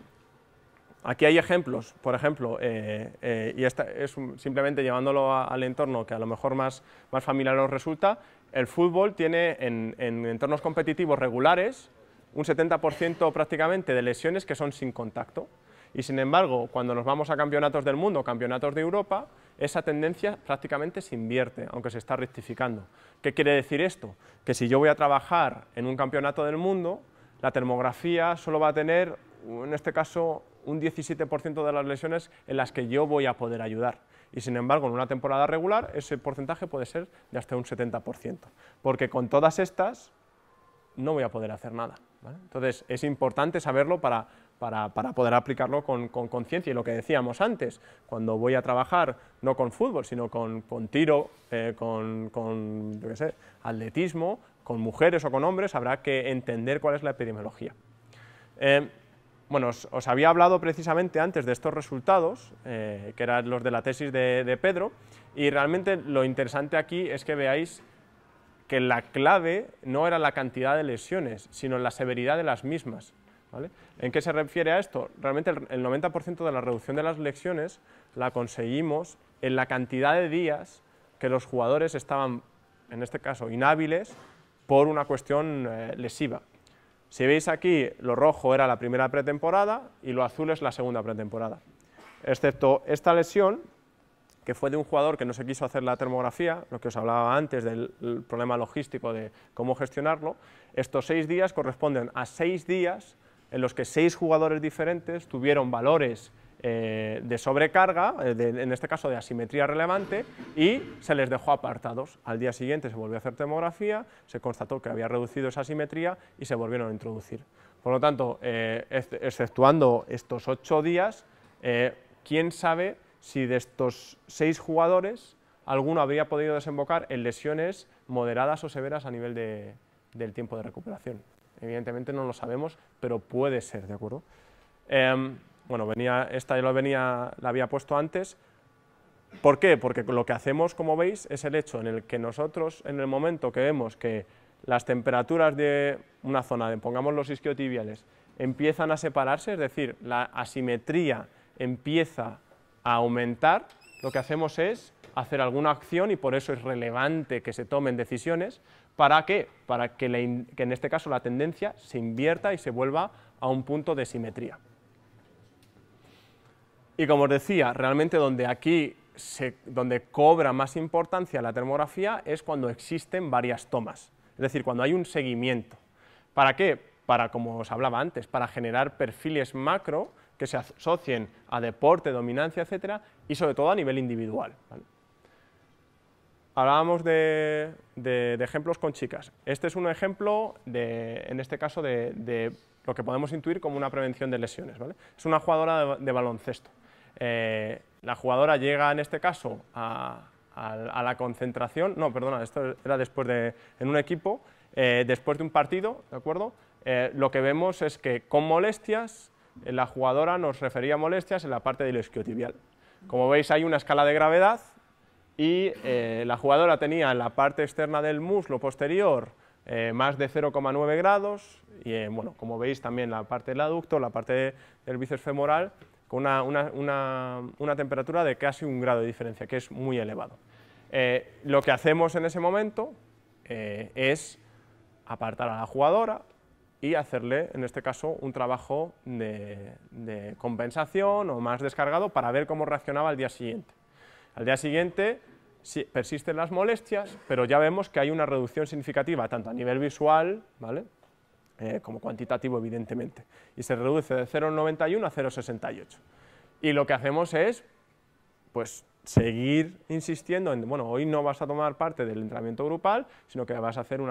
aquí hay ejemplos, por ejemplo, eh, eh, y esta es simplemente llevándolo al entorno que a lo mejor más, más familiar nos resulta, el fútbol tiene en entornos competitivos regulares, un 70% prácticamente de lesiones que son sin contacto. Y sin embargo, cuando nos vamos a campeonatos del mundo, campeonatos de Europa, esa tendencia prácticamente se invierte, aunque se está rectificando. ¿Qué quiere decir esto? Que si yo voy a trabajar en un campeonato del mundo, la termografía solo va a tener, en este caso, un 17% de las lesiones en las que yo voy a poder ayudar. Y sin embargo, en una temporada regular, ese porcentaje puede ser de hasta un 70%. Porque con todas estas, no voy a poder hacer nada. Entonces, es importante saberlo para, poder aplicarlo con conciencia. y lo que decíamos antes, cuando voy a trabajar no con fútbol, sino con, tiro, eh, con, con atletismo, con mujeres o con hombres, habrá que entender cuál es la epidemiología. Eh, bueno, os, había hablado precisamente antes de estos resultados, eh, que eran los de la tesis de Pedro, y realmente lo interesante aquí es que veáis que la clave no era la cantidad de lesiones, sino la severidad de las mismas. ¿En qué se refiere a esto? Realmente el 90% de la reducción de las lesiones la conseguimos en la cantidad de días que los jugadores estaban, en este caso, inhábiles por una cuestión eh, lesiva. Si veis aquí, lo rojo era la primera pretemporada y lo azul es la segunda pretemporada. Excepto esta lesión, que fue de un jugador que no se quiso hacer la termografía, lo que os hablaba antes del problema logístico de cómo gestionarlo, estos seis días corresponden a seis días en los que seis jugadores diferentes tuvieron valores eh, de sobrecarga, eh, en este caso de asimetría relevante, y se les dejó apartados. Al día siguiente se volvió a hacer termografía, se constató que había reducido esa asimetría y se volvieron a introducir. Por lo tanto, eh, exceptuando estos ocho días, ¿quién sabe si de estos seis jugadores alguno habría podido desembocar en lesiones moderadas o severas a nivel del tiempo de recuperación. Evidentemente no lo sabemos, pero puede ser, ¿de acuerdo? Em, bueno, venía, esta ya lo venía, la había puesto antes. ¿Por qué? Porque lo que hacemos, como veis, es el hecho en el que nosotros, en el momento que vemos que las temperaturas de una zona, pongamos los isquiotibiales, empiezan a separarse, es decir, la asimetría empieza a aumentar, lo que hacemos es hacer alguna acción y por eso es relevante que se tomen decisiones. ¿Para qué? Para que, en este caso la tendencia se invierta y se vuelva a un punto de simetría. Y como os decía, realmente donde aquí donde cobra más importancia la termografía es cuando existen varias tomas, es decir, cuando hay un seguimiento. ¿Para qué? Para, como os hablaba antes, para generar perfiles macro que se asocien a deporte, dominancia, etcétera, y sobre todo a nivel individual. Hablábamos de, ejemplos con chicas. Este es un ejemplo, de, en este caso, de, lo que podemos intuir como una prevención de lesiones. Es una jugadora de, baloncesto. Eh, la jugadora llega, en este caso, a, la concentración, no, perdona, esto era después de, en un equipo, eh, después de un partido, ¿de acuerdo? Eh, lo que vemos es que con molestias la jugadora nos refería molestias en la parte del isquiotibial. Como veis hay una escala de gravedad y eh, la jugadora tenía en la parte externa del muslo posterior eh, más de 0,9 grados y eh, bueno, como veis también la parte del aducto, la parte del bíceps femoral con una, temperatura de casi un grado de diferencia, que es muy elevado. lo que hacemos en ese momento es apartar a la jugadora, y hacerle, en este caso, un trabajo de, compensación o más descargado para ver cómo reaccionaba al día siguiente. Al día siguiente persisten las molestias, pero ya vemos que hay una reducción significativa, tanto a nivel visual, ¿vale? Eh, como cuantitativo, evidentemente, y se reduce de 0,91 a 0,68. Y lo que hacemos es, pues, seguir insistiendo en, bueno, hoy no vas a tomar parte del entrenamiento grupal, sino que vas a hacer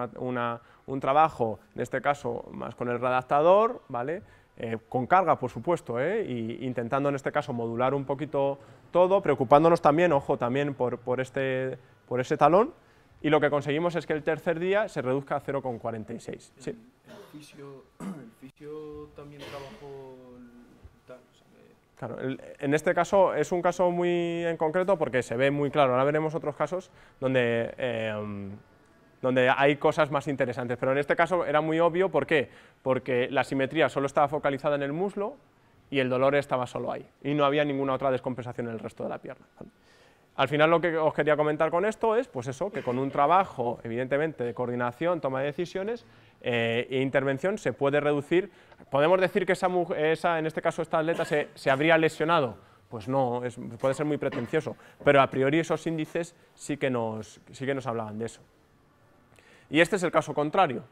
un trabajo, en este caso, más con el redactador, ¿vale?, eh, con carga, por supuesto, ¿eh? y intentando en este caso modular un poquito todo, preocupándonos también, ojo, también por, por, este, por ese talón, y lo que conseguimos es que el tercer día se reduzca a 0,46. Sí. ¿El fisio, el fisio también trabajó Claro, en este caso es un caso muy en concreto porque se ve muy claro, ahora veremos otros casos donde eh, donde hay cosas más interesantes. Pero en este caso era muy obvio, ¿por qué? Porque la simetría solo estaba focalizada en el muslo y el dolor estaba solo ahí, y no había ninguna otra descompensación en el resto de la pierna. Al final lo que os quería comentar con esto es, pues eso, que con un trabajo, evidentemente, de coordinación, toma de decisiones eh, e intervención se puede reducir, podemos decir que en este caso esta atleta se, se habría lesionado, pues no, puede ser muy pretencioso, pero a priori esos índices sí que nos, sí que nos hablaban de eso. Y este es el caso contrario.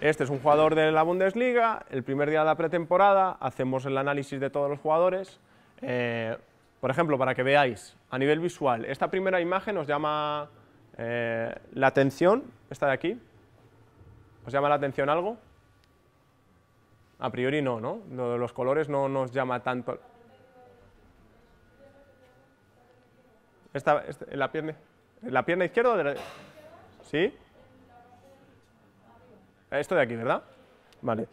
Este es un jugador de la Bundesliga, el primer día de la pretemporada, hacemos el análisis de todos los jugadores. Eh, por ejemplo, para que veáis, a nivel visual, esta primera imagen os llama eh, la atención, esta de aquí. ¿Os llama la atención algo? A priori no, ¿no? Lo de los colores no nos llama tanto. Esta, la, pierna, ¿La pierna izquierda. ¿Sí? Esto de aquí, ¿verdad? Vale.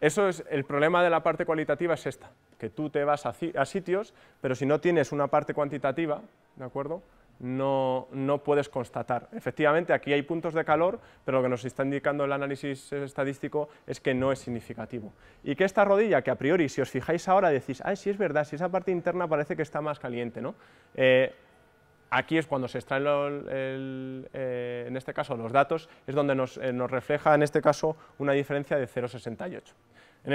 Eso es, el problema de la parte cualitativa es esta, que tú te vas a, sitios, pero si no tienes una parte cuantitativa, ¿de acuerdo?, no, no, puedes constatar. Efectivamente, aquí hay puntos de calor, pero lo que nos está indicando el análisis estadístico es que no es significativo. Y que esta rodilla, que a priori, si os fijáis ahora, decís, ah, sí es verdad, si esa parte interna parece que está más caliente, ¿no? Eh, Aquí es cuando se extraen, eh, en este caso, los datos, es donde eh, nos, refleja, en este caso, una diferencia de 0,68. En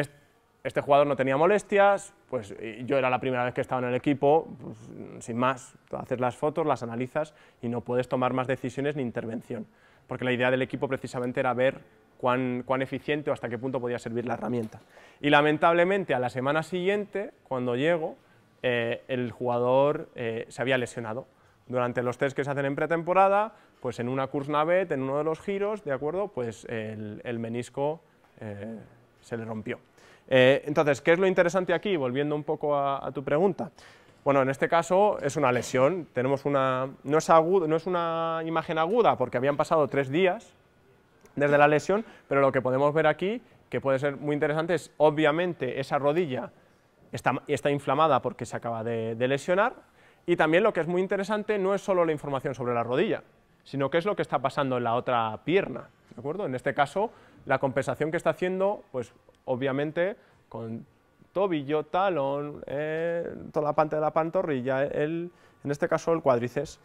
este, jugador no tenía molestias, pues yo era la primera vez que estaba en el equipo, pues, sin más, haces las fotos, las analizas y no puedes tomar más decisiones ni intervención, porque la idea del equipo precisamente era ver cuán, eficiente o hasta qué punto podía servir la herramienta. Y lamentablemente a la semana siguiente, cuando llego, eh, el jugador se había lesionado durante los test que se hacen en pretemporada, pues en una navet, en uno de los giros, ¿de acuerdo? Pues el, menisco eh, se le rompió. Eh, entonces, ¿qué es lo interesante aquí? Volviendo un poco a, tu pregunta. Bueno, en este caso es una lesión, tenemos una, no, es no es una imagen aguda porque habían pasado tres días desde la lesión, pero lo que podemos ver aquí, que puede ser muy interesante, es obviamente esa rodilla está, está inflamada porque se acaba de lesionar, y también lo que es muy interesante no es solo la información sobre la rodilla, sino qué es lo que está pasando en la otra pierna. ¿de acuerdo? En este caso, la compensación que está haciendo, pues obviamente con tobillo, talón, eh, toda la parte de la pantorrilla, el, en este caso el cuádriceps.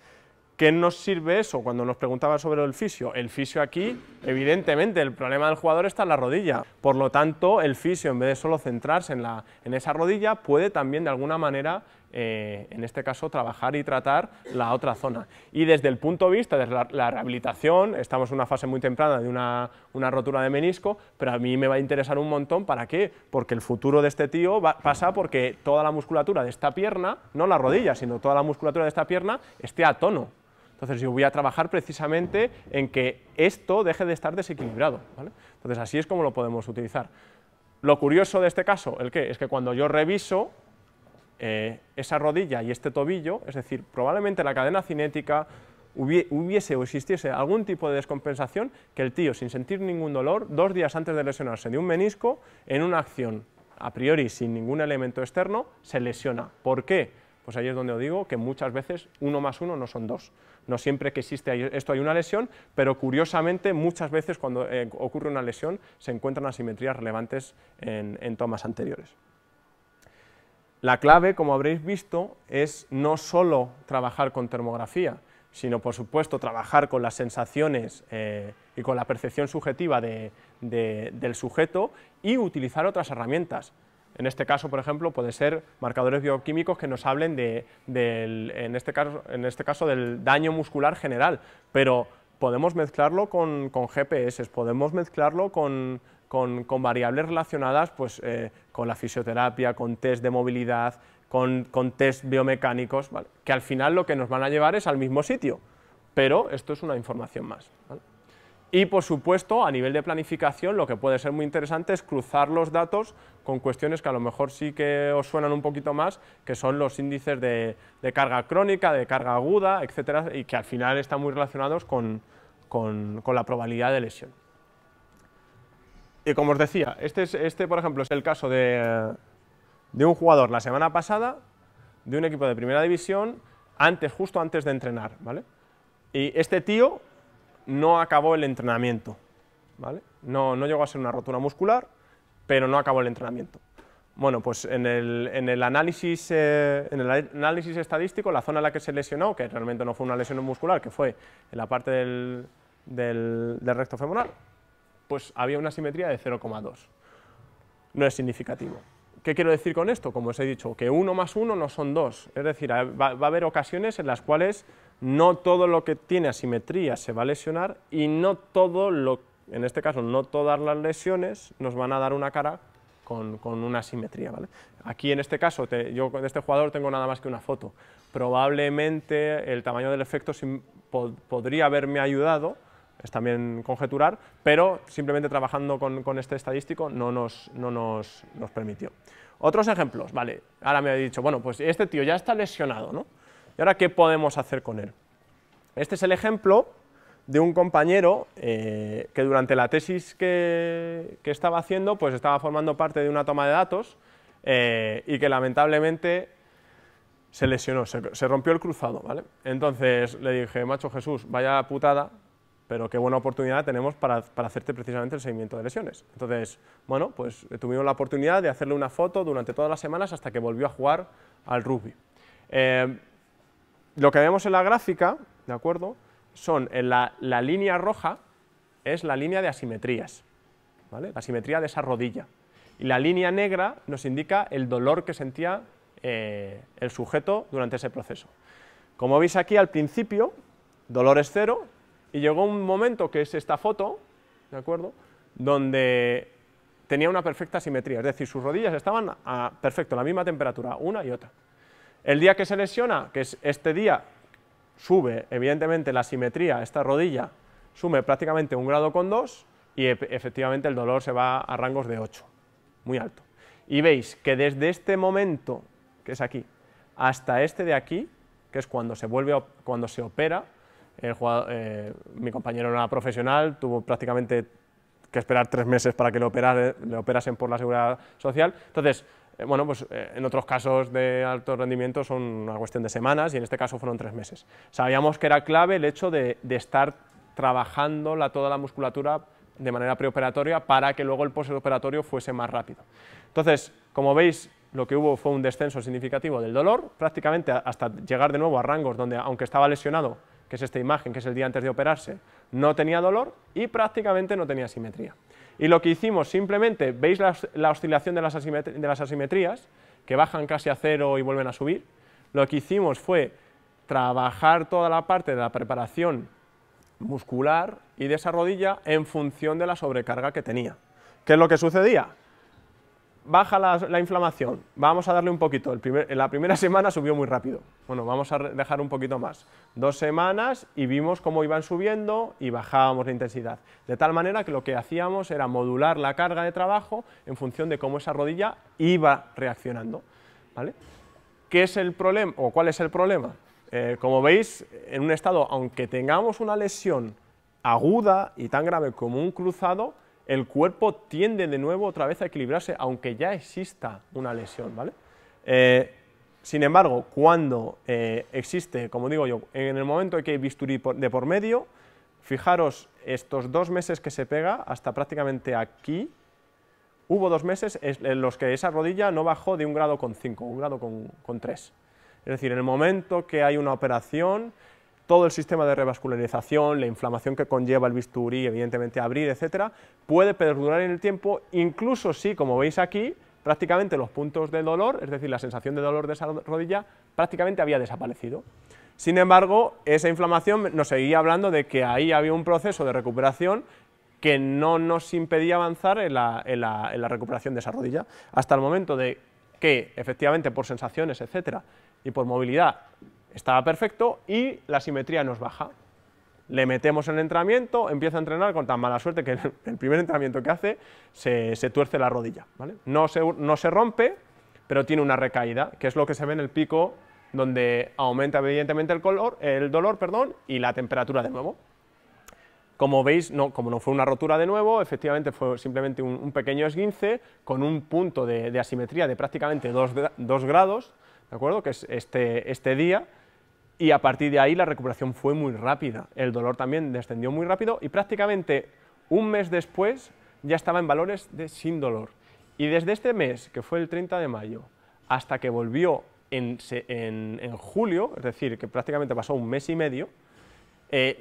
¿Qué nos sirve eso cuando nos preguntaban sobre el fisio? El fisio aquí, evidentemente, el problema del jugador está en la rodilla. Por lo tanto, el fisio, en vez de solo centrarse en, la, en esa rodilla, puede también de alguna manera eh, en este caso, trabajar y tratar la otra zona. Y desde el punto de vista de la, rehabilitación, estamos en una fase muy temprana de una, rotura de menisco, pero a mí me va a interesar un montón, ¿para qué? Porque el futuro de este tío pasa porque toda la musculatura de esta pierna, no la rodilla, sino toda la musculatura de esta pierna, esté a tono. Entonces yo voy a trabajar precisamente en que esto deje de estar desequilibrado. Entonces así es como lo podemos utilizar. Lo curioso de este caso, ¿el qué? Es que cuando yo reviso, eh, esa rodilla y este tobillo, es decir, probablemente la cadena cinética hubiese o existiese algún tipo de descompensación que el tío, sin sentir ningún dolor, dos días antes de lesionarse de un menisco, en una acción a priori sin ningún elemento externo, se lesiona. ¿Por qué? Pues ahí es donde os digo que muchas veces uno más uno no son dos. No siempre que existe esto hay una lesión, pero curiosamente muchas veces cuando eh, ocurre una lesión se encuentran asimetrías relevantes en tomas anteriores. La clave, como habréis visto, es no solo trabajar con termografía, sino por supuesto trabajar con las sensaciones eh, y con la percepción subjetiva del sujeto y utilizar otras herramientas. En este caso, por ejemplo, puede ser marcadores bioquímicos que nos hablen de, en, este caso, en, este caso, del daño muscular general, pero podemos mezclarlo con GPS, podemos mezclarlo con, con, variables relacionadas pues, eh, con la fisioterapia, con test de movilidad, con, con test biomecánicos, que al final lo que nos van a llevar es al mismo sitio, pero esto es una información más. Y por supuesto, a nivel de planificación, lo que puede ser muy interesante es cruzar los datos con cuestiones que a lo mejor sí que os suenan un poquito más, que son los índices de, carga crónica, de carga aguda, etcétera, y que al final están muy relacionados con, la probabilidad de lesión. Y como os decía, este, este por ejemplo es el caso de, de un jugador la semana pasada, de un equipo de primera división, antes, justo antes de entrenar, ¿vale? Y este tío no acabó el entrenamiento, ¿vale? No, no llegó a ser una rotura muscular, pero no acabó el entrenamiento. Bueno, pues en el, análisis, eh, en el análisis estadístico, la zona en la que se lesionó, que realmente no fue una lesión muscular, que fue en la parte del, del recto femoral, pues había una simetría de 0,2. No es significativo. ¿Qué quiero decir con esto? Como os he dicho, que uno más uno no son dos. Es decir, va, a haber ocasiones en las cuales no todo lo que tiene asimetría se va a lesionar y no todo lo, en este caso, no todas las lesiones nos van a dar una cara con, una asimetría. ¿vale? Aquí en este caso, yo de este jugador tengo nada más que una foto. Probablemente el tamaño del efecto podría haberme ayudado, es también conjeturar, pero simplemente trabajando con, este estadístico no, nos, no nos, nos, permitió. Otros ejemplos, vale, ahora me ha dicho, bueno, pues este tío ya está lesionado, ¿no? ¿Y ahora qué podemos hacer con él? Este es el ejemplo de un compañero eh, que durante la tesis que, que, estaba haciendo, pues estaba formando parte de una toma de datos eh, y que lamentablemente se lesionó, se, se rompió el cruzado, ¿vale? Entonces le dije, macho Jesús, vaya putada, pero qué buena oportunidad tenemos para, hacerte precisamente el seguimiento de lesiones. Entonces, bueno, pues tuvimos la oportunidad de hacerle una foto durante todas las semanas hasta que volvió a jugar al rugby. Eh, lo que vemos en la gráfica, ¿de acuerdo?, son en la, línea roja es la línea de asimetrías, ¿vale? la asimetría de esa rodilla. Y la línea negra nos indica el dolor que sentía eh, el sujeto durante ese proceso. Como veis aquí al principio, dolor es cero, y llegó un momento, que es esta foto, ¿de acuerdo?, donde tenía una perfecta simetría, es decir, sus rodillas estaban a perfecto, la misma temperatura, una y otra. El día que se lesiona, que es este día, sube evidentemente la simetría, esta rodilla sube prácticamente un grado con dos y efectivamente el dolor se va a rangos de 8, muy alto. Y veis que desde este momento, que es aquí, hasta este de aquí, que es cuando se vuelve, cuando se opera, eh, mi compañero era profesional, tuvo prácticamente que esperar tres meses para que le, le operasen por la seguridad social. Entonces, eh, bueno, pues eh, en otros casos de alto rendimiento son una cuestión de semanas y en este caso fueron tres meses. Sabíamos que era clave el hecho de, estar trabajando la, toda la musculatura de manera preoperatoria para que luego el postoperatorio fuese más rápido. Entonces, como veis, lo que hubo fue un descenso significativo del dolor, prácticamente hasta llegar de nuevo a rangos donde, aunque estaba lesionado, que es esta imagen, que es el día antes de operarse, no tenía dolor y prácticamente no tenía simetría. Y lo que hicimos simplemente, ¿veis la, oscilación de las, de las asimetrías? Que bajan casi a cero y vuelven a subir. Lo que hicimos fue trabajar toda la parte de la preparación muscular y de esa rodilla en función de la sobrecarga que tenía. ¿Qué es lo que sucedía? Baja la, inflamación, vamos a darle un poquito, en la primera semana subió muy rápido, bueno, vamos a dejar un poquito más, dos semanas y vimos cómo iban subiendo y bajábamos la intensidad, de tal manera que lo que hacíamos era modular la carga de trabajo en función de cómo esa rodilla iba reaccionando, ¿vale? ¿Qué es el problema o cuál es el problema? Eh, como veis, en un estado, aunque tengamos una lesión aguda y tan grave como un cruzado, el cuerpo tiende de nuevo otra vez a equilibrarse, aunque ya exista una lesión, ¿vale? Eh, sin embargo, cuando eh, existe, como digo yo, en el momento en que hay bisturí de por medio, fijaros, estos dos meses que se pega, hasta prácticamente aquí, hubo dos meses en los que esa rodilla no bajó de un grado con 5, un grado con, con 3. Es decir, en el momento que hay una operación, todo el sistema de revascularización, la inflamación que conlleva el bisturí, evidentemente abrir, etcétera, puede perdurar en el tiempo, incluso si, como veis aquí, prácticamente los puntos de dolor, es decir, la sensación de dolor de esa rodilla, prácticamente había desaparecido. Sin embargo, esa inflamación nos seguía hablando de que ahí había un proceso de recuperación que no nos impedía avanzar en la, recuperación de esa rodilla, hasta el momento de que efectivamente por sensaciones, etcétera, y por movilidad estaba perfecto y la simetría nos baja. Le metemos en el entrenamiento, empieza a entrenar con tan mala suerte que el primer entrenamiento que hace se, tuerce la rodilla. No, se, no se rompe, pero tiene una recaída, que es lo que se ve en el pico donde aumenta evidentemente el, color, el dolor perdón, y la temperatura de nuevo. Como veis, no, como no fue una rotura de nuevo, efectivamente fue simplemente un, pequeño esguince con un punto de, asimetría de prácticamente 2 grados, ¿de acuerdo? que es este, este día, y a partir de ahí la recuperación fue muy rápida, el dolor también descendió muy rápido y prácticamente un mes después ya estaba en valores de sin dolor. Y desde este mes, que fue el 30 de mayo, hasta que volvió en, en julio, es decir, que prácticamente pasó un mes y medio, eh,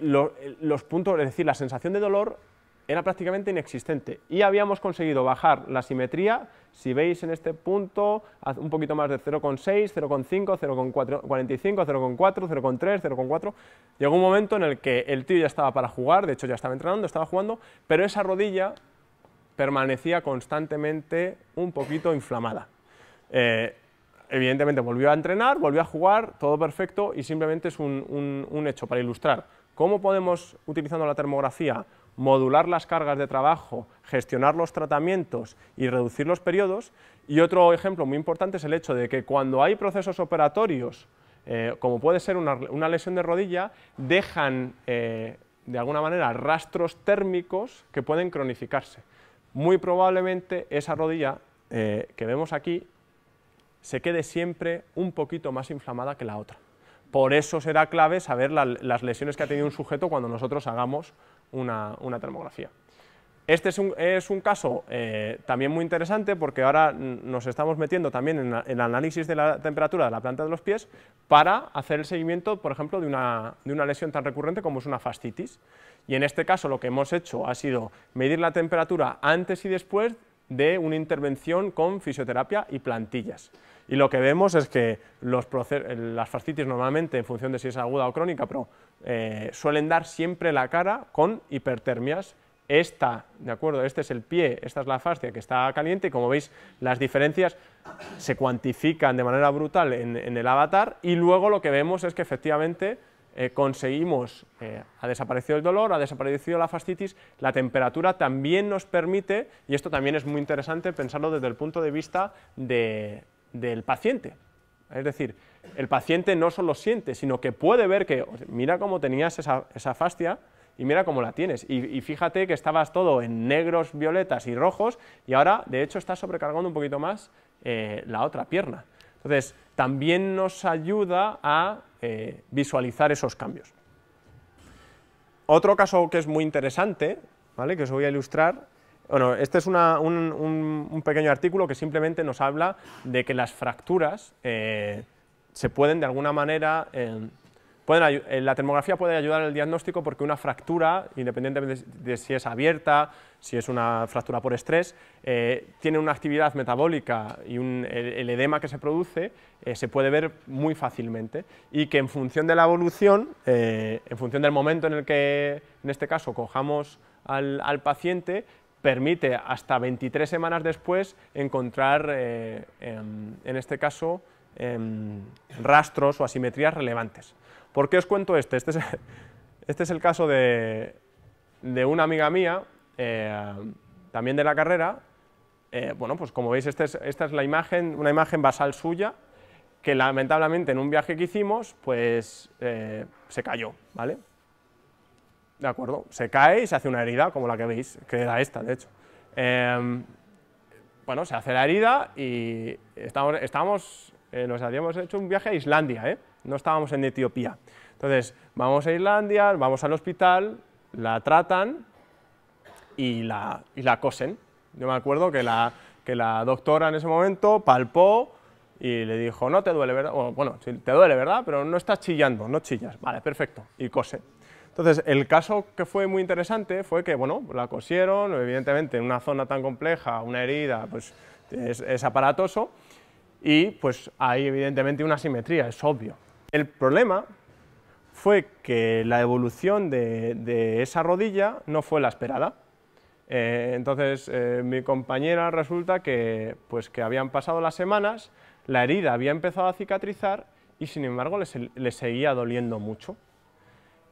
los puntos, es decir, la sensación de dolor era prácticamente inexistente y habíamos conseguido bajar la simetría, si veis en este punto, un poquito más de 0,6, 0,5, 0,45, 0,4, 0,3, 0,4. Llegó un momento en el que el tío ya estaba para jugar, de hecho ya estaba entrenando, estaba jugando, pero esa rodilla permanecía constantemente un poquito inflamada. Eh, evidentemente volvió a entrenar, volvió a jugar, todo perfecto y simplemente es un hecho para ilustrar ¿Cómo podemos, utilizando la termografía, modular las cargas de trabajo, gestionar los tratamientos y reducir los periodos? Y otro ejemplo muy importante es el hecho de que cuando hay procesos operatorios, eh, como puede ser una, lesión de rodilla, dejan eh, de alguna manera rastros térmicos que pueden cronificarse. Muy probablemente esa rodilla eh, que vemos aquí se quede siempre un poquito más inflamada que la otra. Por eso será clave saber las lesiones que ha tenido un sujeto cuando nosotros hagamos una, termografía. Este es un, caso eh, también muy interesante porque ahora nos estamos metiendo también en, el análisis de la temperatura de la planta de los pies para hacer el seguimiento, por ejemplo, de una, de una lesión tan recurrente como es una fascitis. Y en este caso lo que hemos hecho ha sido medir la temperatura antes y después de una intervención con fisioterapia y plantillas. Y lo que vemos es que las fascitis normalmente, en función de si es aguda o crónica, pero eh, suelen dar siempre la cara con hipertermias. Esta, ¿de acuerdo? Este es el pie, esta es la fascia que está caliente y como veis las diferencias se cuantifican de manera brutal en, el avatar y luego lo que vemos es que efectivamente eh, conseguimos, eh, ha desaparecido el dolor, ha desaparecido la fascitis, la temperatura también nos permite, y esto también es muy interesante pensarlo desde el punto de vista de, del paciente. Es decir, el paciente no solo siente, sino que puede ver que, mira cómo tenías esa, fascia y mira cómo la tienes. Y, fíjate que estabas todo en negros, violetas y rojos y ahora, de hecho, estás sobrecargando un poquito más eh, la otra pierna. Entonces, también nos ayuda a eh, visualizar esos cambios. Otro caso que es muy interesante, ¿vale? que os voy a ilustrar, bueno, este es un, pequeño artículo que simplemente nos habla de que las fracturas eh, se pueden de alguna manera... Eh, pueden, eh, la termografía puede ayudar el diagnóstico porque una fractura, independientemente de, si es abierta, si es una fractura por estrés, tiene una actividad metabólica y el, edema que se produce se puede ver muy fácilmente. Y que en función de la evolución, en función del momento en el que, en este caso, cojamos al, al paciente, permite hasta 23 semanas después encontrar, eh, en, este caso, em, rastros o asimetrías relevantes. ¿Por qué os cuento este? Este es, este es el caso de, una amiga mía, eh, también de la carrera. Eh, bueno, pues como veis, este esta es la imagen, una imagen basal suya, que lamentablemente en un viaje que hicimos, pues se cayó, ¿vale? ¿de acuerdo? Se cae y se hace una herida, como la que veis, que era esta, de hecho. Em, bueno, se hace la herida y estamos, estamos eh, nos habíamos hecho un viaje a Islandia, ¿eh? no estábamos en Etiopía. Entonces, vamos a Islandia, vamos al hospital, la tratan y la, y la cosen. Yo me acuerdo que la, que la doctora en ese momento palpó y le dijo, no te duele, ¿verdad? Bueno, te duele, ¿verdad? Pero no estás chillando, no chillas. Vale, perfecto. Y cose. Entonces, el caso que fue muy interesante fue que, bueno, la cosieron, evidentemente en una zona tan compleja, una herida, pues es, aparatoso, y pues hay evidentemente una simetría, es obvio. El problema fue que la evolución de, esa rodilla no fue la esperada. Eh, entonces, eh, mi compañera resulta que, pues, que habían pasado las semanas, la herida había empezado a cicatrizar y sin embargo le, seguía doliendo mucho.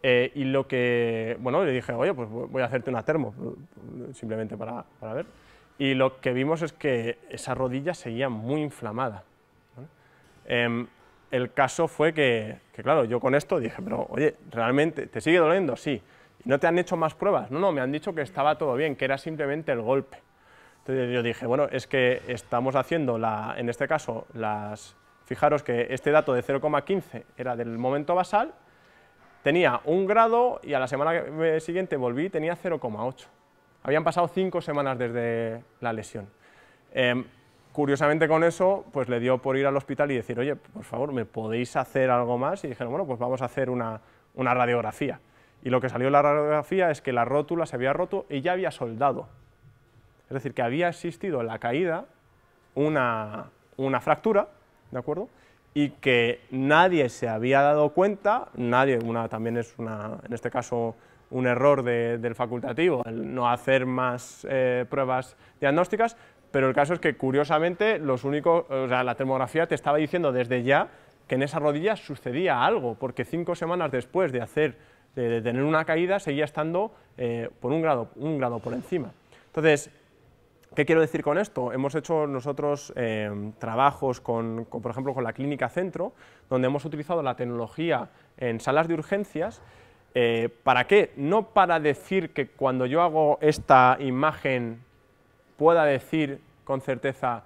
Eh, y lo que, bueno, le dije, oye, pues voy a hacerte una termo, simplemente para, para ver. Y lo que vimos es que esa rodilla seguía muy inflamada. Em, el caso fue que, claro, yo con esto dije, pero oye, ¿realmente te sigue doliendo? Sí. ¿Y no te han hecho más pruebas? No, no, me han dicho que estaba todo bien, que era simplemente el golpe. Entonces yo dije, bueno, es que estamos haciendo, en este caso, las, fijaros que este dato de 0,15 era del momento basal, tenía un grado y a la semana siguiente volví y tenía 0,8. Habían pasado cinco semanas desde la lesión. Em, curiosamente con eso, pues le dio por ir al hospital y decir, oye, por favor, ¿me podéis hacer algo más? Y dijeron, bueno, pues vamos a hacer una, una radiografía. Y lo que salió en la radiografía es que la rótula se había roto y ya había soldado. Es decir, que había existido en la caída una, una fractura, ¿de acuerdo? Y que nadie se había dado cuenta, nadie, una, también es una, en este caso un error del facultativo, el no hacer más eh, pruebas diagnósticas, pero el caso es que curiosamente los únicos, o sea, la termografía te estaba diciendo desde ya que en esa rodilla sucedía algo, porque cinco semanas después de hacer, de, tener una caída, seguía estando eh, por un grado, un grado por encima. Entonces, ¿Qué quiero decir con esto? Hemos hecho nosotros eh, trabajos, con, por ejemplo, con la Clínica Centro, donde hemos utilizado la tecnología en salas de urgencias. Eh, ¿Para qué? No para decir que cuando yo hago esta imagen pueda decir con certeza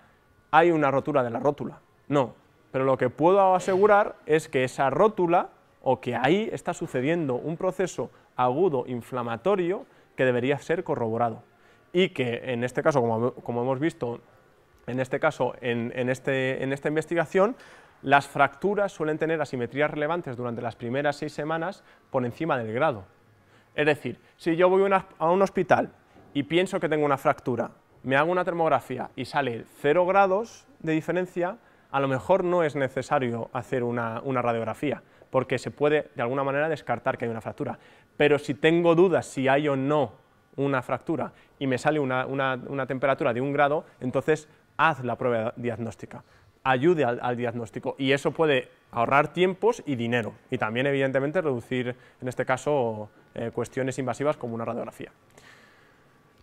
hay una rotura de la rótula. No, pero lo que puedo asegurar es que esa rótula o que ahí está sucediendo un proceso agudo inflamatorio que debería ser corroborado y que en este caso, como, hemos visto en este caso, en, este, en, esta investigación, las fracturas suelen tener asimetrías relevantes durante las primeras seis semanas por encima del grado. Es decir, si yo voy a un hospital y pienso que tengo una fractura, me hago una termografía y sale cero grados de diferencia, a lo mejor no es necesario hacer una, una radiografía, porque se puede de alguna manera descartar que hay una fractura. Pero si tengo dudas si hay o no una fractura y me sale una, temperatura de un grado, entonces haz la prueba diagnóstica, ayude al, diagnóstico y eso puede ahorrar tiempos y dinero y también evidentemente reducir en este caso eh, cuestiones invasivas como una radiografía.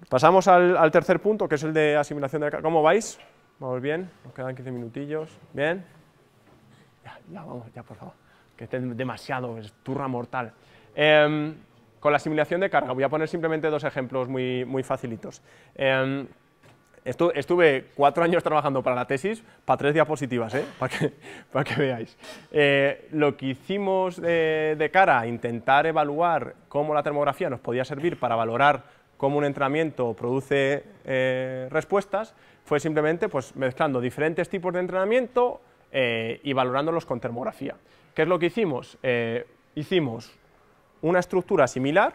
Pasamos al, tercer punto que es el de asimilación de... ¿Cómo vais? ¿Vamos bien? Nos quedan 15 minutillos. ¿Bien? Ya, ya vamos, ya por favor. Que esté demasiado, es turra mortal. Em, con la asimilación de carga, voy a poner simplemente dos ejemplos muy, muy facilitos. Estuve cuatro años trabajando para la tesis, para tres diapositivas, ¿eh? para, que, para que veáis. Eh, lo que hicimos de, cara a intentar evaluar cómo la termografía nos podía servir para valorar cómo un entrenamiento produce eh, respuestas, fue simplemente pues, mezclando diferentes tipos de entrenamiento y valorándolos con termografía. ¿Qué es lo que hicimos? hicimos una estructura similar,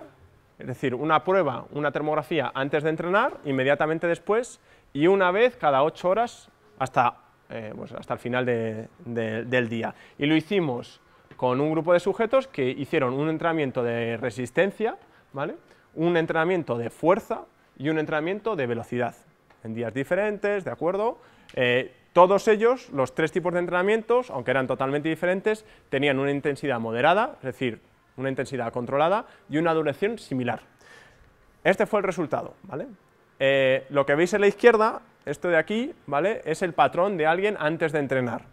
es decir, una prueba, una termografía antes de entrenar, inmediatamente después, y una vez cada ocho horas hasta, eh, pues hasta el final del día. Y lo hicimos con un grupo de sujetos que hicieron un entrenamiento de resistencia, ¿vale? un entrenamiento de fuerza y un entrenamiento de velocidad, en días diferentes, ¿de acuerdo? Eh, todos ellos, los tres tipos de entrenamientos, aunque eran totalmente diferentes, tenían una intensidad moderada, es decir, una intensidad controlada y una duración similar. Este fue el resultado. ¿vale? Eh, lo que veis en la izquierda, esto de aquí, ¿vale? es el patrón de alguien antes de entrenar.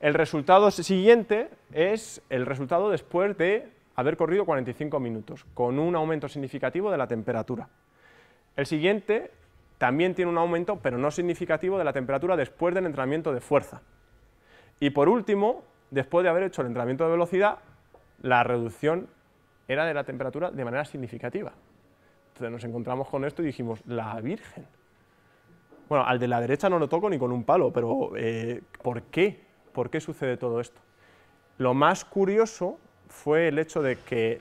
El resultado siguiente es el resultado después de haber corrido 45 minutos, con un aumento significativo de la temperatura. El siguiente también tiene un aumento, pero no significativo, de la temperatura después del entrenamiento de fuerza. Y por último, después de haber hecho el entrenamiento de velocidad, la reducción era de la temperatura de manera significativa. Nos encontramos con esto y dijimos, la Virgen. Bueno, al de la derecha no lo toco ni con un palo, pero eh, ¿por qué? ¿Por qué sucede todo esto? Lo más curioso fue el hecho de que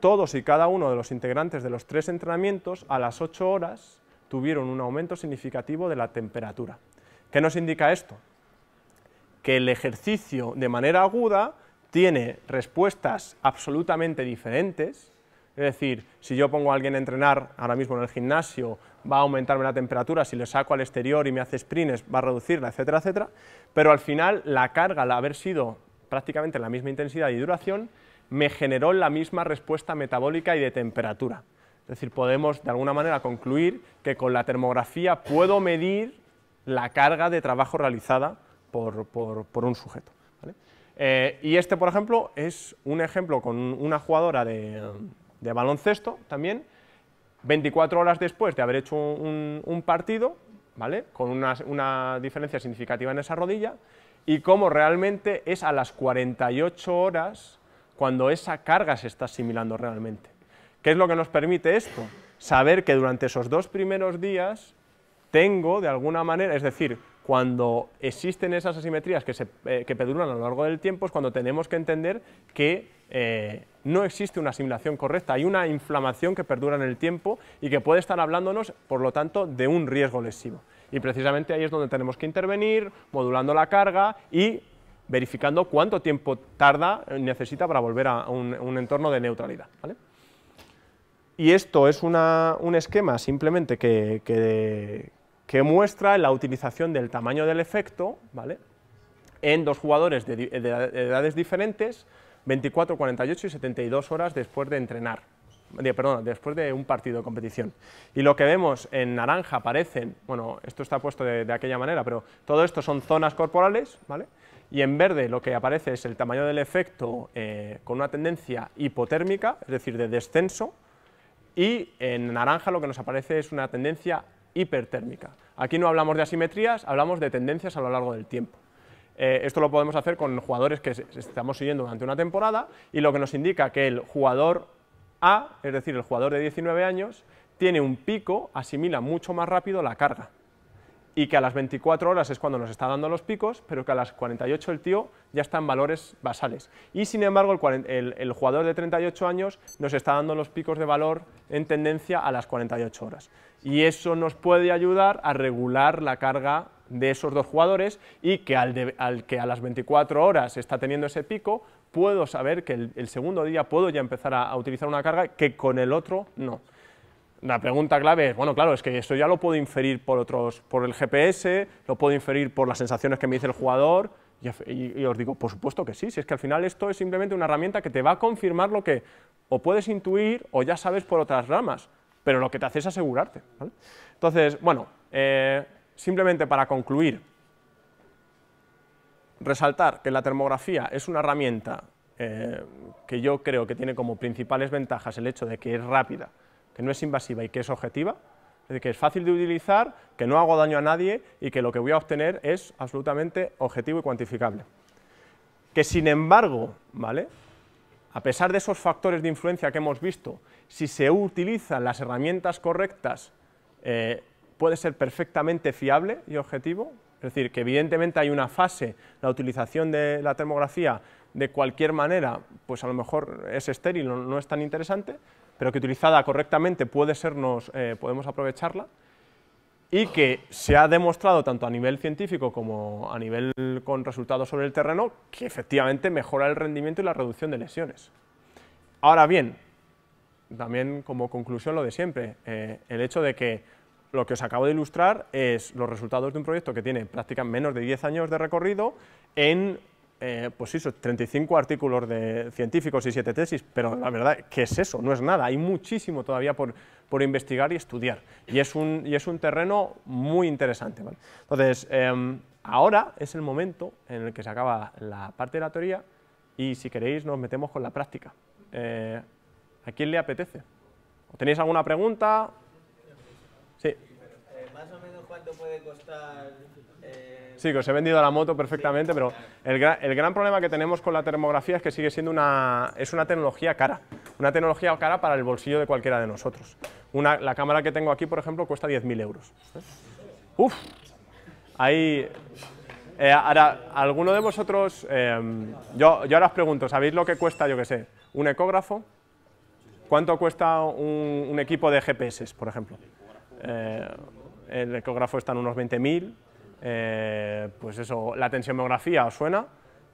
todos y cada uno de los integrantes de los tres entrenamientos a las 8 horas tuvieron un aumento significativo de la temperatura. ¿Qué nos indica esto? Que el ejercicio de manera aguda tiene respuestas absolutamente diferentes, Es decir, si yo pongo a alguien a entrenar ahora mismo en el gimnasio, va a aumentarme la temperatura, si le saco al exterior y me hace sprints, va a reducirla, etcétera, etcétera, pero al final la carga, al haber sido prácticamente la misma intensidad y duración, me generó la misma respuesta metabólica y de temperatura. Es decir, podemos de alguna manera concluir que con la termografía puedo medir la carga de trabajo realizada por, un sujeto. Eh, y este, por ejemplo, es un ejemplo con una jugadora de, baloncesto también, 24 horas después de haber hecho un, partido, ¿vale? con una, una, diferencia significativa en esa rodilla, y cómo realmente es a las 48 horas cuando esa carga se está asimilando realmente. ¿Qué es lo que nos permite esto? Saber que durante esos dos primeros días tengo, de alguna manera, es decir, cuando existen esas asimetrías que, se, eh, perduran a lo largo del tiempo, es cuando tenemos que entender que eh, no existe una asimilación correcta, hay una inflamación que perdura en el tiempo y que puede estar hablándonos, por lo tanto, de un riesgo lesivo. Y precisamente ahí es donde tenemos que intervenir, modulando la carga y verificando cuánto tiempo tarda, eh, necesita para volver a un, entorno de neutralidad. Y esto es un esquema simplemente que, que, muestra la utilización del tamaño del efecto ¿vale? en dos jugadores de, edades diferentes, 24, 48 y 72 horas después de entrenar, perdón, después de un partido de competición. Y lo que vemos en naranja aparecen, bueno, esto está puesto de, de aquella manera, pero todo esto son zonas corporales, ¿vale? y en verde lo que aparece es el tamaño del efecto eh, con una tendencia hipotérmica, es decir, de descenso, y en naranja lo que nos aparece es una tendencia hipertérmica. Aquí no hablamos de asimetrías, hablamos de tendencias a lo largo del tiempo. Eh, esto lo podemos hacer con jugadores que estamos siguiendo durante una temporada y lo que nos indica que el jugador A, es decir, el jugador de 19 años, tiene un pico, asimila mucho más rápido la carga y que a las 24 horas es cuando nos está dando los picos, pero que a las 48 el tío ya está en valores basales. Y sin embargo, el, jugador de 38 años nos está dando los picos de valor en tendencia a las 48 horas. Y eso nos puede ayudar a regular la carga de esos dos jugadores y que al, que a las 24 horas está teniendo ese pico, puedo saber que el, segundo día puedo ya empezar a utilizar una carga que con el otro no. La pregunta clave es, bueno, claro, es que eso ya lo puedo inferir por, otros, por el GPS, lo puedo inferir por las sensaciones que me dice el jugador, y, os digo, por supuesto que sí, si es que al final esto es simplemente una herramienta que te va a confirmar lo que o puedes intuir o ya sabes por otras ramas, pero lo que te hace es asegurarte. Entonces, bueno, eh, simplemente para concluir, resaltar que la termografía es una herramienta eh, que yo creo que tiene como principales ventajas el hecho de que es rápida, que no es invasiva y que es objetiva, es decir, que es fácil de utilizar, que no hago daño a nadie y que lo que voy a obtener es absolutamente objetivo y cuantificable. Que sin embargo, ¿vale? a pesar de esos factores de influencia que hemos visto, si se utilizan las herramientas correctas, eh, puede ser perfectamente fiable y objetivo. Es decir, que evidentemente hay una fase, la utilización de la termografía de cualquier manera, pues a lo mejor es estéril, no es tan interesante, pero que utilizada correctamente puede sernos, eh, podemos aprovecharla y que se ha demostrado tanto a nivel científico como a nivel con resultados sobre el terreno que efectivamente mejora el rendimiento y la reducción de lesiones. Ahora bien, también como conclusión lo de siempre, eh, el hecho de que lo que os acabo de ilustrar es los resultados de un proyecto que tiene prácticamente menos de 10 años de recorrido en eh, pues eso, 35 artículos de científicos y 7 tesis, pero la verdad, ¿qué es eso? No es nada, hay muchísimo todavía por, investigar y estudiar, y es un, y es un terreno muy interesante. Entonces, em, ahora es el momento en el que se acaba la parte de la teoría y si queréis nos metemos con la práctica. Eh, ¿A quién le apetece? ¿Tenéis alguna pregunta? Sí. Eh, ¿Más o menos cuánto puede costar Sí, que os he vendido la moto perfectamente, pero el, gran problema que tenemos con la termografía es que sigue siendo una, es una tecnología cara, una tecnología cara para el bolsillo de cualquiera de nosotros. Una, la cámara que tengo aquí, por ejemplo, cuesta 10.000 euros. Uf, ahí... Eh, ahora, ¿alguno de vosotros, em, yo, yo ahora os pregunto, ¿sabéis lo que cuesta, yo qué sé, un ecógrafo? ¿Cuánto cuesta un, equipo de GPS, por ejemplo? Eh, el ecógrafo está en unos 20.000, eh, pues eso, la tensiomografía os suena,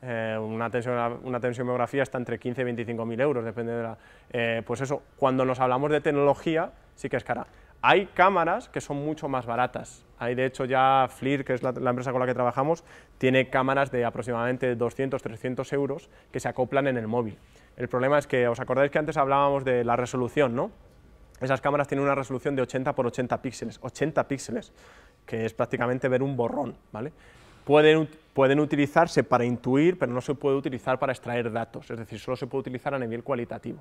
eh, una, tensión, una está entre 15 y 25 mil euros, depende de la... Eh, pues eso, cuando nos hablamos de tecnología, sí que es cara. Hay cámaras que son mucho más baratas. Hay, de hecho, ya FLIR, que es la, empresa con la que trabajamos, tiene cámaras de aproximadamente 200, 300 euros que se acoplan en el móvil. El problema es que, ¿os acordáis que antes hablábamos de la resolución, no? Esas cámaras tienen una resolución de 80 por 80 píxeles, 80 píxeles, que es prácticamente ver un borrón, ¿vale? Pueden, pueden utilizarse para intuir, pero no se puede utilizar para extraer datos, es decir, solo se puede utilizar a nivel cualitativo.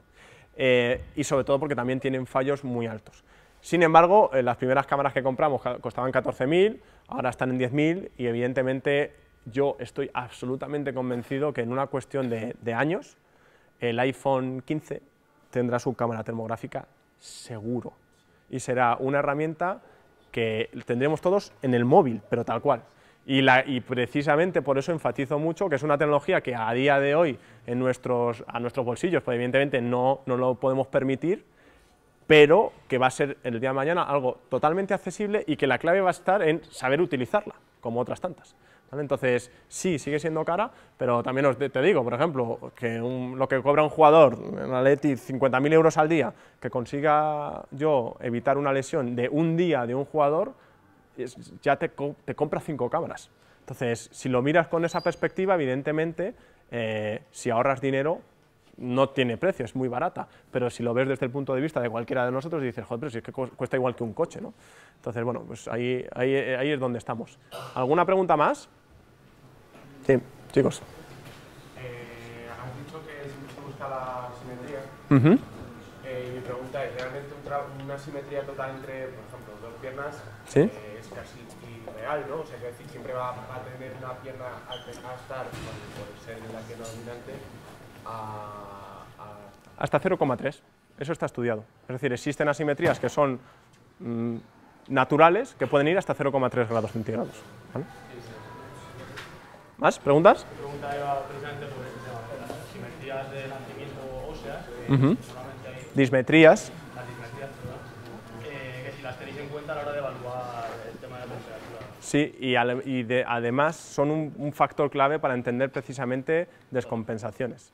Eh, y sobre todo porque también tienen fallos muy altos. Sin embargo, eh, las primeras cámaras que compramos costaban 14.000, ahora están en 10.000 y evidentemente yo estoy absolutamente convencido que en una cuestión de, de años el iPhone 15 tendrá su cámara termográfica seguro y será una herramienta que tendremos todos en el móvil, pero tal cual. Y, precisamente por eso enfatizo mucho que es una tecnología que a día de hoy en nuestros, a nuestros bolsillos, pues evidentemente no, no lo podemos permitir, pero que va a ser el día de mañana algo totalmente accesible y que la clave va a estar en saber utilizarla, como otras tantas. Entonces, sí, sigue siendo cara, pero también os te digo, por ejemplo, que lo que cobra un jugador en la Leti 50.000 euros al día, que consiga yo evitar una lesión de un día de un jugador, ya te, te compra cinco cámaras. Entonces, si lo miras con esa perspectiva, evidentemente, eh, si ahorras dinero, no tiene precio, es muy barata, pero si lo ves desde el punto de vista de cualquiera de nosotros, dices, joder, pero si es que cuesta igual que un coche, ¿no? Entonces, bueno, pues ahí, ahí, ahí es donde estamos. ¿Alguna pregunta más? Sí, chicos. Eh, has dicho que siempre se busca la simetría. Uh eh, mi pregunta es, ¿realmente una simetría total entre, por ejemplo, dos piernas ¿Sí? eh, es casi irreal, ¿no? O sea, que decir, siempre va, a tener una pierna a estar, por ser la pierna dominante, a... Hasta 0,3. Eso está estudiado. Es decir, existen asimetrías que son mm, naturales, que pueden ir hasta 0,3 grados centígrados. ¿vale? ¿Más? ¿Preguntas? Mi pregunta iba precisamente sobre las simetrías de nacimiento óseas, Uh -huh. hay Dismetrías. las dismetrías, eh, que si las tenéis en cuenta a la hora de evaluar el tema de la temperatura. Sí, y, ale- y de- además son un, un factor clave para entender precisamente descompensaciones.